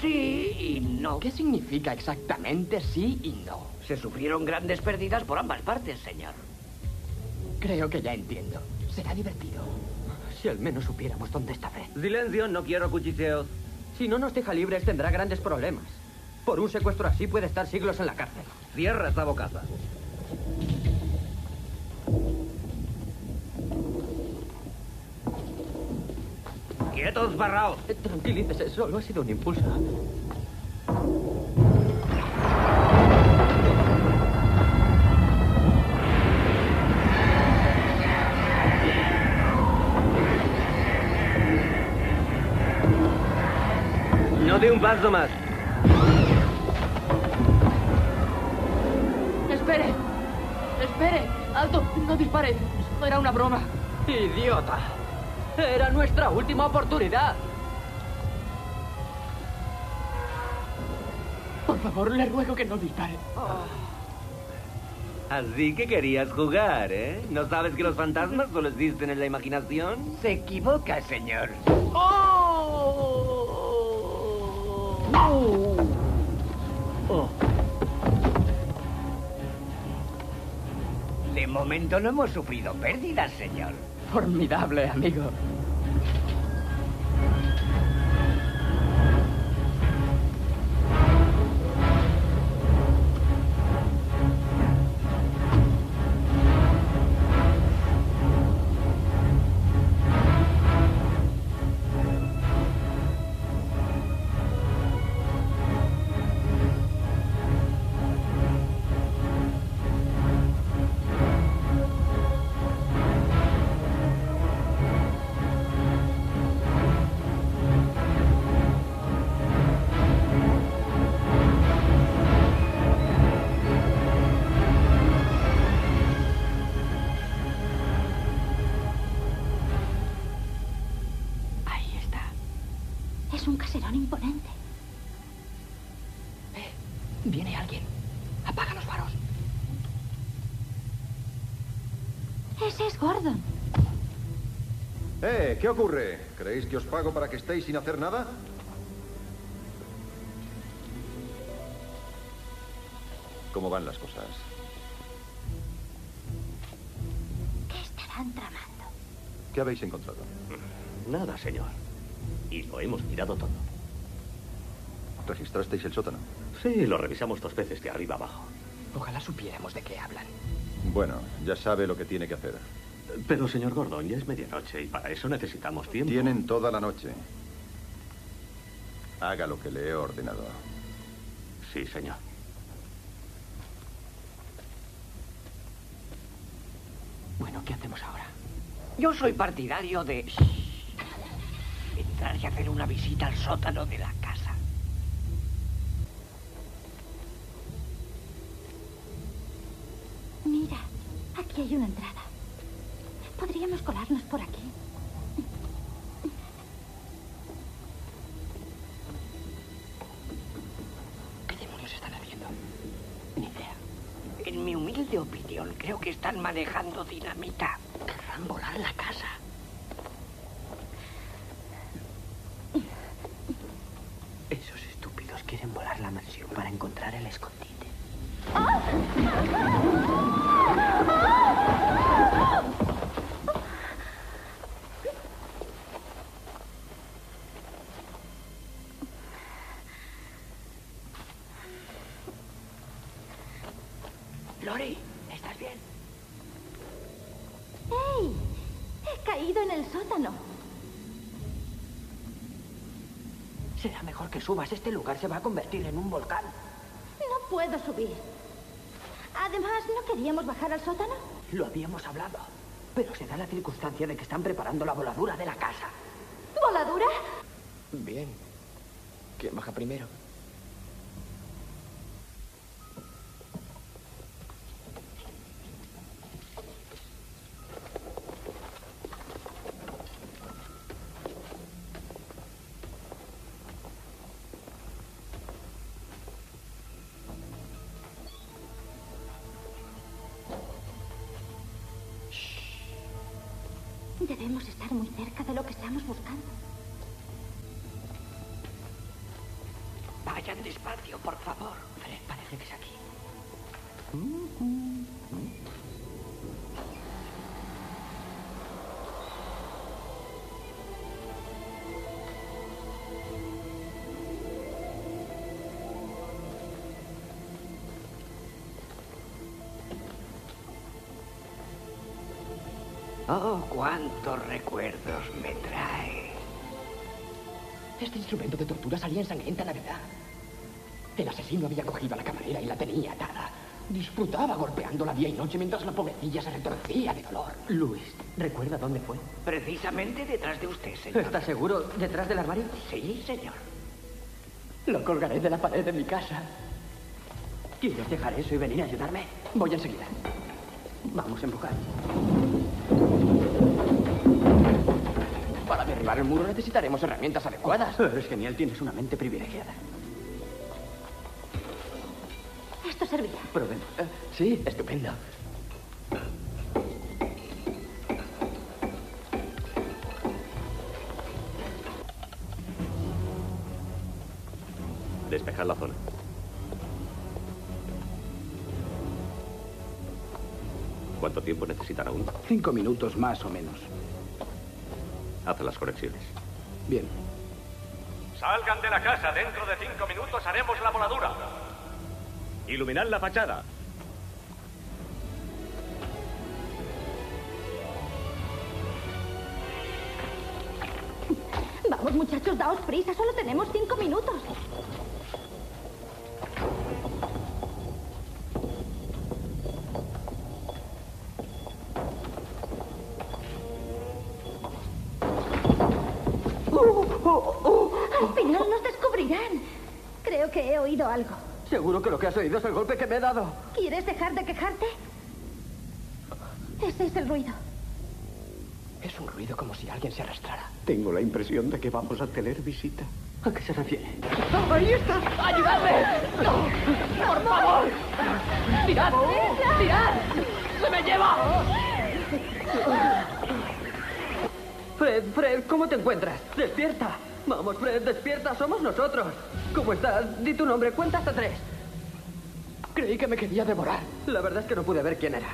Sí y no. ¿Qué significa exactamente sí y no? Se sufrieron grandes pérdidas por ambas partes, señor. Creo que ya entiendo. Será divertido. Si al menos supiéramos dónde está Fred. Silencio, no quiero cuchicheos. Si no nos deja libres, tendrá grandes problemas. Por un secuestro así puede estar siglos en la cárcel. Cierra esa bocaza. ¡Quietos, barraos! Eh, Tranquilícese, solo ha sido un impulso. Un paso más. ¡Espere! ¡Espere! ¡Alto! ¡No dispare! Era una broma. ¡Idiota! Era nuestra última oportunidad. Por favor, le ruego que no dispare. Así que querías jugar, ¿eh? ¿No sabes que los fantasmas solo existen en la imaginación? Se equivoca, señor. Oh. De momento no hemos sufrido pérdidas, señor. Formidable, amigo. Ese es Gordon. ¡Eh! ¿Qué ocurre? ¿Creéis que os pago para que estéis sin hacer nada? ¿Cómo van las cosas? ¿Qué estarán tramando? ¿Qué habéis encontrado? Nada, señor. Y lo hemos mirado todo. ¿Registrasteis el sótano? Sí, lo revisamos dos veces de arriba abajo. Ojalá supiéramos de qué hablan. Bueno, ya sabe lo que tiene que hacer. Pero, señor Gordon, ya es medianoche y para eso necesitamos tiempo. Tienen toda la noche. Haga lo que le he ordenado. Sí, señor. Bueno, ¿qué hacemos ahora? Yo soy partidario de... Entrar y hacer una visita al sótano de la casa. Mira, aquí hay una entrada. Podríamos colarnos por aquí. ¿Qué demonios están haciendo? Ni idea. En mi humilde opinión, creo que están manejando dinamita. Querrán volar la casa. Subas. Este lugar se va a convertir en un volcán. No puedo subir. Además, ¿no queríamos bajar al sótano? Lo habíamos hablado. Pero se da la circunstancia de que están preparando la voladura de la casa. ¿Voladura? Bien. ¿Quién baja primero? Debemos estar muy cerca de lo que estamos buscando. Vayan despacio, por favor. Fred, parece que es aquí. Oh, cuántos recuerdos me trae. Este instrumento de tortura salía en sangrienta Navidad. El asesino había cogido a la camarera y la tenía atada. Disfrutaba golpeándola día y noche mientras la pobrecilla se retorcía de dolor. Luis, ¿recuerda dónde fue? Precisamente detrás de usted, señor. ¿Está seguro? ¿Detrás del armario? Sí, señor. Lo colgaré de la pared de mi casa. ¿Quieres dejar eso y venir a ayudarme? Voy enseguida. Vamos a empujar. Para derribar el muro necesitaremos herramientas adecuadas. Eres genial, tienes una mente privilegiada. Esto servirá. Probemos. Eh, sí, estupendo. Despejar la zona. ¿Cuánto tiempo necesitan aún? Cinco minutos más o menos. Haz las conexiones. Bien. Salgan de la casa. Dentro de cinco minutos haremos la voladura. Iluminad la fachada. Vamos, muchachos, daos prisa. Solo tenemos cinco minutos. Seguro que lo que has oído es el golpe que me he dado. ¿Quieres dejar de quejarte? Ese es el ruido. Es un ruido como si alguien se arrastrara. Tengo la impresión de que vamos a tener visita. ¿A qué se refiere? ¡Ahí está! ¡Ayudadme! ¡No! ¡Por favor! ¡Tirad! ¡Tirad! ¡Se me lleva! Fred, Fred, ¿cómo te encuentras? ¡Despierta! Vamos, Fred, despierta, somos nosotros. ¿Cómo estás? Di tu nombre, cuenta hasta tres. Creí que me quería devorar. La verdad es que no pude ver quién era.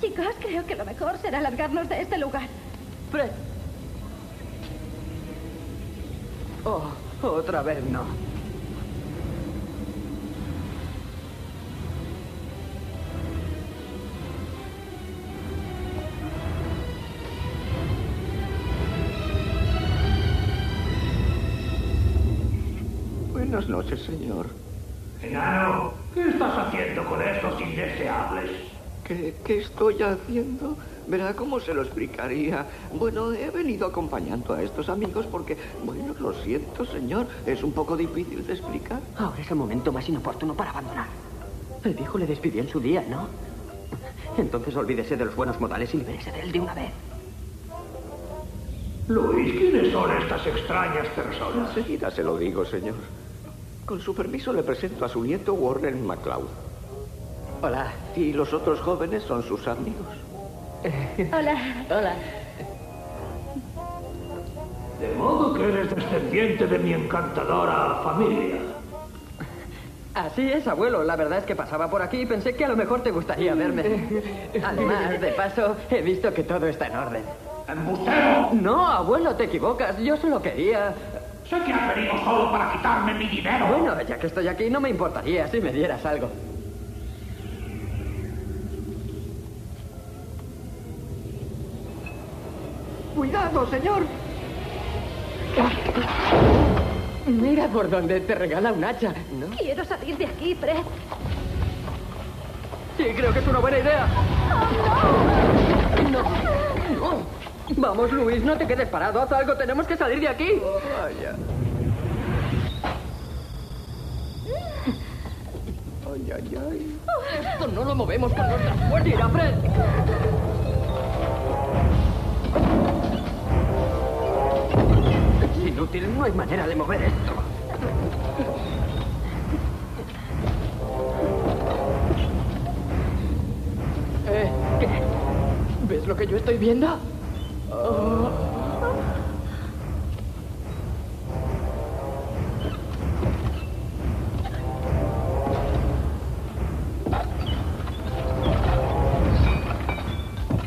Chicos, creo que lo mejor será largarnos de este lugar. Fred. Oh, otra vez no. Noches, señor. Enano, ¿qué estás haciendo con estos indeseables? ¿Qué, qué estoy haciendo? Verá cómo se lo explicaría. Bueno, he venido acompañando a estos amigos porque, bueno, lo siento, señor. Es un poco difícil de explicar. Ahora es el momento más inoportuno para abandonar. El viejo le despidió en su día, ¿no? Entonces olvídese de los buenos modales y libérese de él de una vez. Luis, ¿quiénes son estas extrañas personas? Enseguida se lo digo, señor. Con su permiso le presento a su nieto Warren McCloud. Hola. Y los otros jóvenes son sus amigos. Hola. Hola. De modo que eres descendiente de mi encantadora familia. Así es, abuelo. La verdad es que pasaba por aquí y pensé que a lo mejor te gustaría verme. Además, de paso, he visto que todo está en orden. ¡Embustero! No, abuelo, te equivocas. Yo solo quería... Sé que has venido solo para quitarme mi dinero. Bueno, ya que estoy aquí, no me importaría si me dieras algo. ¡Cuidado, señor! Mira por dónde te regala un hacha, ¿no? Quiero salir de aquí, Fred. Sí, creo que es una buena idea. No, no. Vamos, Luis, no te quedes parado. Haz algo, tenemos que salir de aquí. Vaya. Ay, ay, ay. Esto no lo movemos con nuestras fuerzas. Tira, Fred. Es inútil, no hay manera de mover esto. Eh, ¿qué? ¿Ves lo que yo estoy viendo?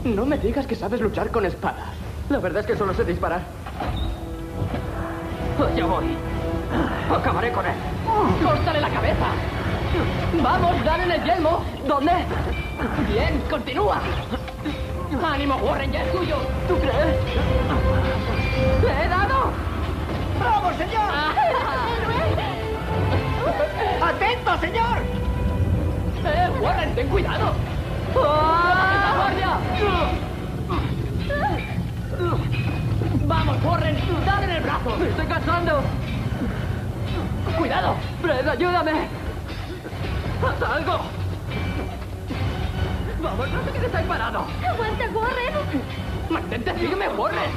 No me digas que sabes luchar con espadas. La verdad es que solo sé disparar. Allá voy. Acabaré con él. ¡Córtale la cabeza! ¡Vamos, dale en el yelmo! ¿Dónde? Bien, continúa. ¡Ánimo, Warren, ya es tuyo! ¿Tú crees? ¡Le he dado! ¡Bravo, señor! ¡Atento, señor! ¡Eh, Warren, ten cuidado! ¡Ah! guardia! ¡Vamos, Warren! ¡Dale en el brazo! ¡Me estoy cansando! ¡Cuidado! ¡Fred, ayúdame! ¡Haz algo! favor, no te parado. ¡Aguanta, Warren! ¡Mantente firme, Warren!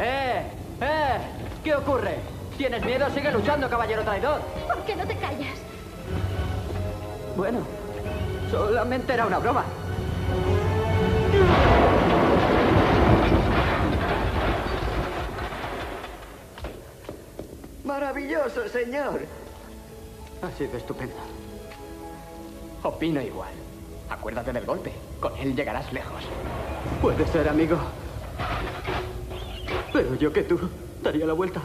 ¡Eh! ¡Eh! ¿Qué ocurre? ¿Tienes miedo? Sigue luchando, caballero traidor. ¿Por qué no te callas? Bueno, solamente era una broma. Maravilloso, señor. Ha sido estupendo. Opino igual. Acuérdate del golpe. Con él llegarás lejos. Puede ser, amigo. Pero yo que tú daría la vuelta.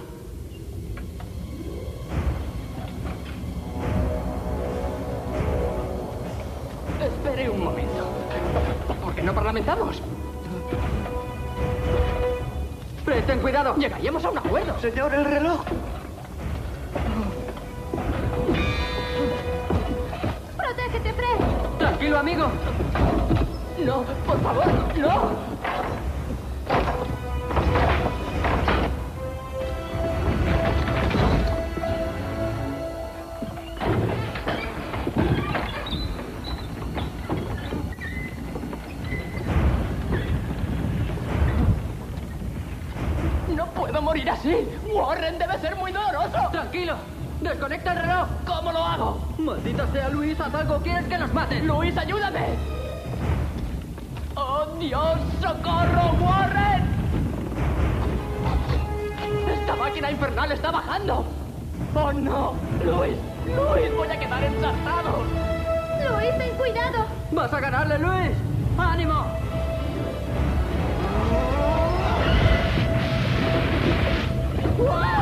Espere un momento. ¿Por qué no parlamentamos? Fred, ten cuidado. Llegaríamos a un acuerdo. Señor, el reloj. Amigo. No, por favor, no. No puedo morir así. Warren debe ser muy doloroso. Tranquilo. Desconecta el reloj. ¿Cómo lo hago? Maldita sea, Luis. Haz algo. ¿Quieres que nos maten? Luis, ayúdame. ¡Oh, Dios! ¡Socorro, Warren! ¡Esta máquina infernal está bajando! ¡Oh, no! ¡Luis! ¡Luis! ¡Voy a quedar enchastado! Luis, ten cuidado. ¡Vas a ganarle, Luis! ¡Ánimo! ¡Luis!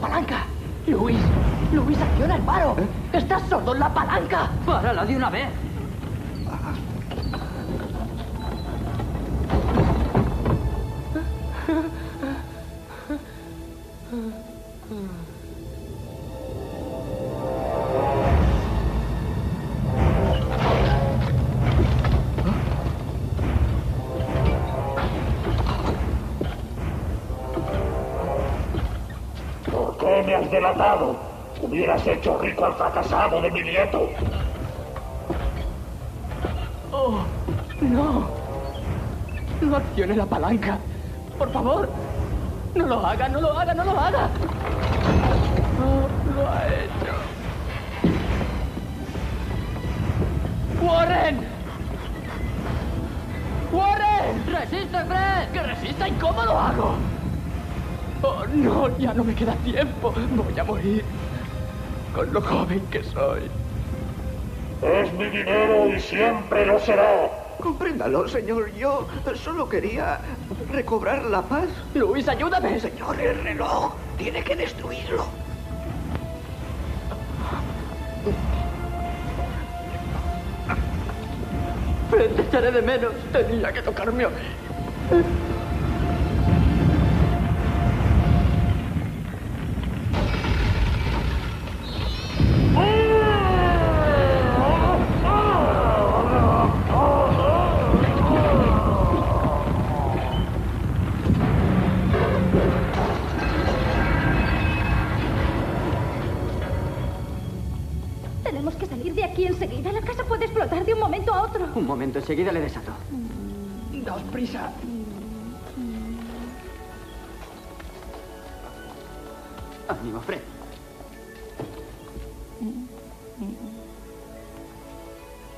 Palanca! ¡Luis! ¡Luis, acciona el paro! ¡Estás sordo en la palanca! ¡Párala de una vez! Hubieras hecho rico al fracasado de mi nieto. ¡Oh! ¡No! ¡No accione la palanca! ¡Por favor! ¡No lo haga, no lo haga, no lo haga! ¡No lo ha hecho! ¡Warren! ¡Warren! ¡Resiste, Fred! ¡Que resista! ¿Y cómo lo hago? ¡Oh, no! Ya no me queda tiempo. Voy a morir. Con lo joven que soy. Es mi dinero y siempre lo será. Compréndalo, señor. Yo solo quería recobrar la paz. Luis, ayúdame. Señor, el reloj. Tiene que destruirlo. Fred, te echaré de menos. Tenía que tocarme enseguida le desato. Daos prisa. Ánimo, Fred.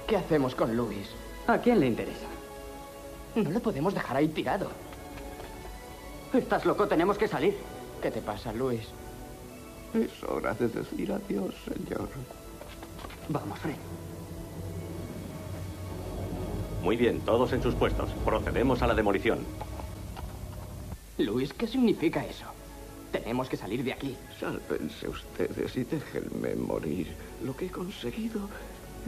¿Qué hacemos con Luis? ¿A quién le interesa? No le podemos dejar ahí tirado. ¿Estás loco? Tenemos que salir. ¿Qué te pasa, Luis? Es hora de decir adiós, señor. Vamos, Fred. Muy bien, todos en sus puestos. Procedemos a la demolición. Luis, ¿qué significa eso? Tenemos que salir de aquí. Sálvense ustedes y déjenme morir. Lo que he conseguido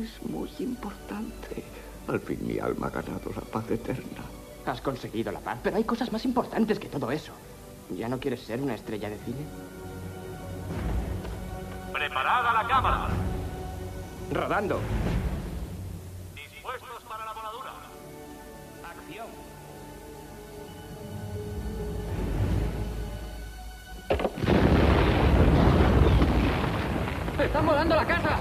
es muy importante. Al fin mi alma ha ganado la paz eterna. Has conseguido la paz, pero hay cosas más importantes que todo eso. ¿Ya no quieres ser una estrella de cine? Preparada la cámara. Rodando. ¡Están volando la casa!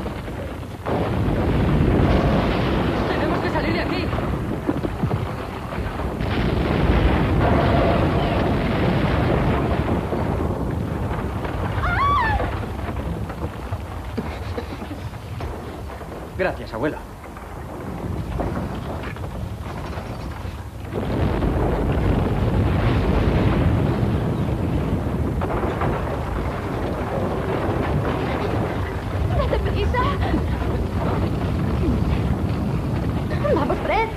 Tenemos que salir de aquí. Gracias, abuela. ¡Date prisa! ¡Vamos, Fred!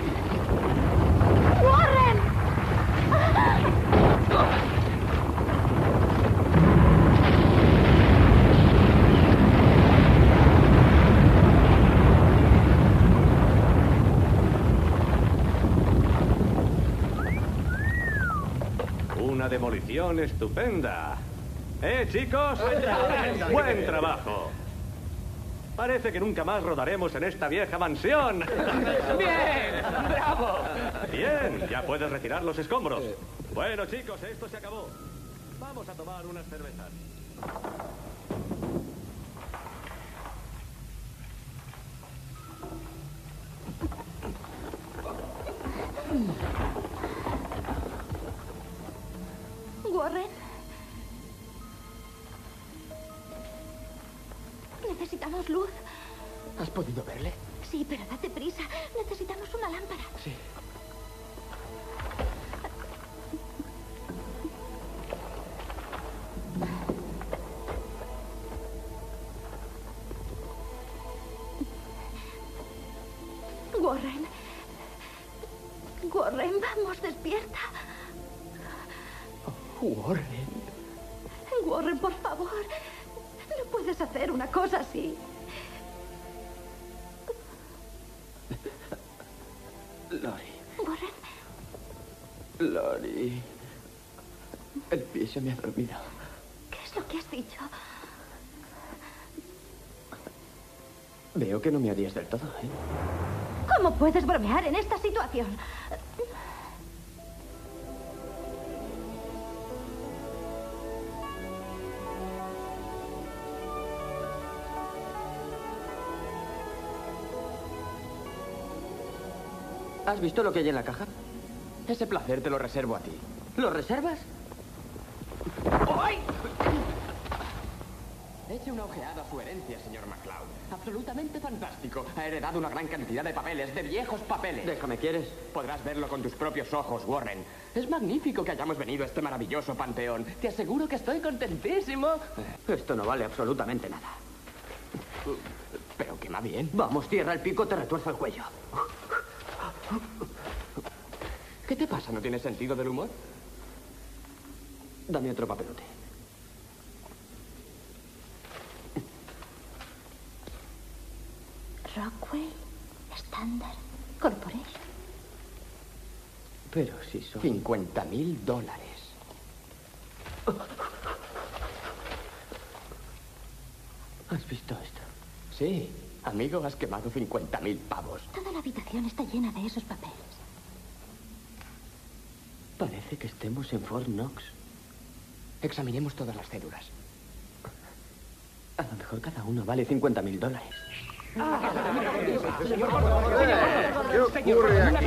¡Warren! Una demolición estupenda. ¿Eh, chicos? Buen trabajo. Parece que nunca más rodaremos en esta vieja mansión. ¡Bien! ¡Bravo! Bien, ya puedes retirar los escombros. Bueno, chicos, esto se acabó. Vamos a tomar unas cervezas. Despierta. Warren. Warren, por favor. No puedes hacer una cosa así. Lori. Warren, Lori. El pie se me ha dormido. ¿qué es lo que has dicho? Veo que no me odias del todo, ¿eh? ¿Cómo puedes bromear en esta situación? ¿Has visto lo que hay en la caja? Ese placer te lo reservo a ti. ¿Lo reservas? ¡Ay! Eche una ojeada a su herencia, señor MacLeod. Absolutamente fantástico. Ha heredado una gran cantidad de papeles, de viejos papeles. Déjame, ¿quieres? Podrás verlo con tus propios ojos, Warren. Es magnífico que hayamos venido a este maravilloso panteón. Te aseguro que estoy contentísimo. Esto no vale absolutamente nada. Pero quema bien. Vamos, cierra el pico, te retuerzo el cuello. ¿Qué te pasa? ¿No tienes sentido del humor? Dame otro papelote. Rockwell Standard Corporation. Pero si son... 50 mil dólares. ¿Has visto esto? Sí. Amigo, has quemado 50 mil pavos. Toda la habitación está llena de esos papeles. Parece que estemos en Fort Knox. Examinemos todas las cédulas. A lo mejor cada uno vale 50 mil dólares. ¿Qué ocurre aquí?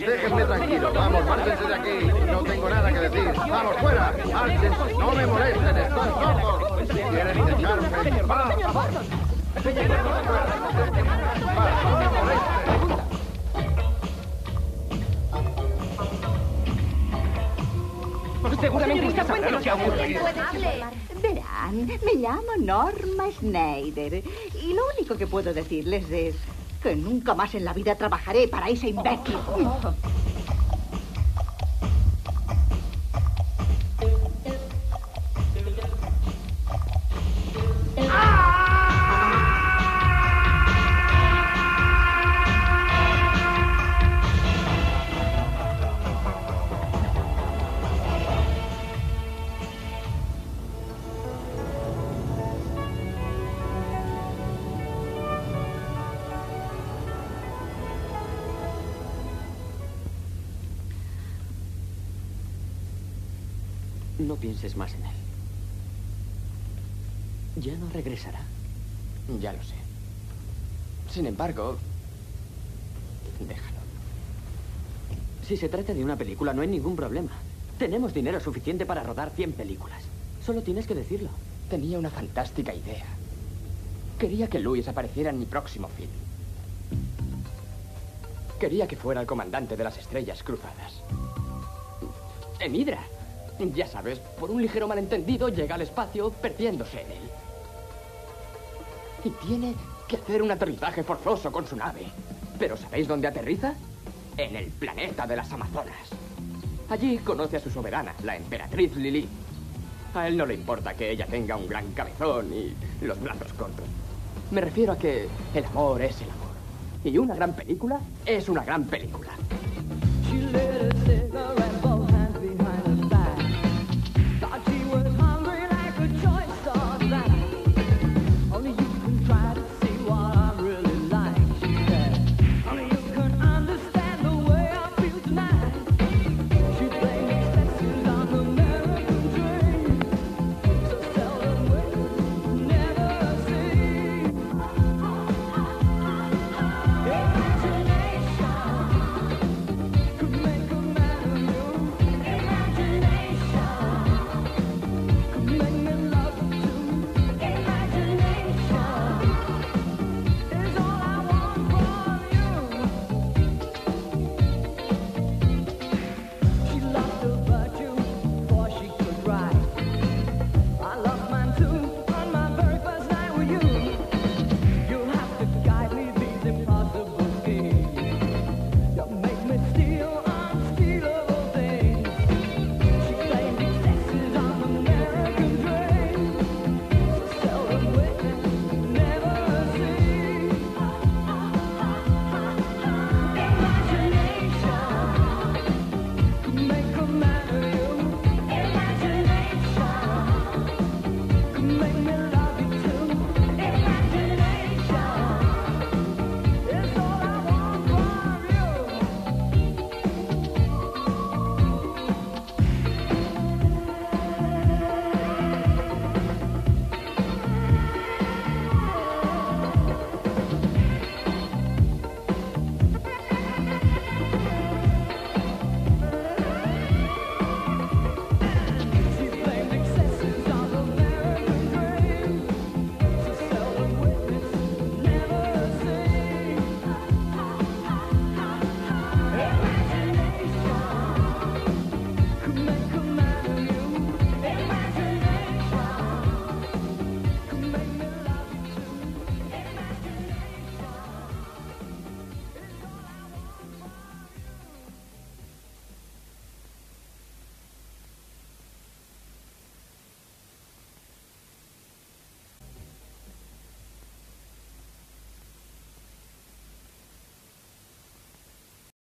Déjenme tranquilo. Vamos, márchense de aquí. No tengo nada que decir. Vamos, fuera. Márchense. No me molesten. Estoy sordos. Quieren dejarme en paz. Seguramente usted sabe lo que ha ocurrido. Verán, me llamo Norma Schneider y lo único que puedo decirles es que nunca más en la vida trabajaré para ese imbécil. Pienses más en él. Ya no regresará. Ya lo sé. Sin embargo... Déjalo. Si se trata de una película, no hay ningún problema. Tenemos dinero suficiente para rodar 100 películas. Solo tienes que decirlo. Tenía una fantástica idea. Quería que Luis apareciera en mi próximo film. Quería que fuera el comandante de las estrellas cruzadas. En Hydra. Ya sabes, por un ligero malentendido llega al espacio perdiéndose en él. Y tiene que hacer un aterrizaje forzoso con su nave. ¿Pero sabéis dónde aterriza? En el planeta de las Amazonas. Allí conoce a su soberana, la emperatriz Lili. A él no le importa que ella tenga un gran cabezón y los brazos cortos. Me refiero a que el amor es el amor. Y una gran película es una gran película.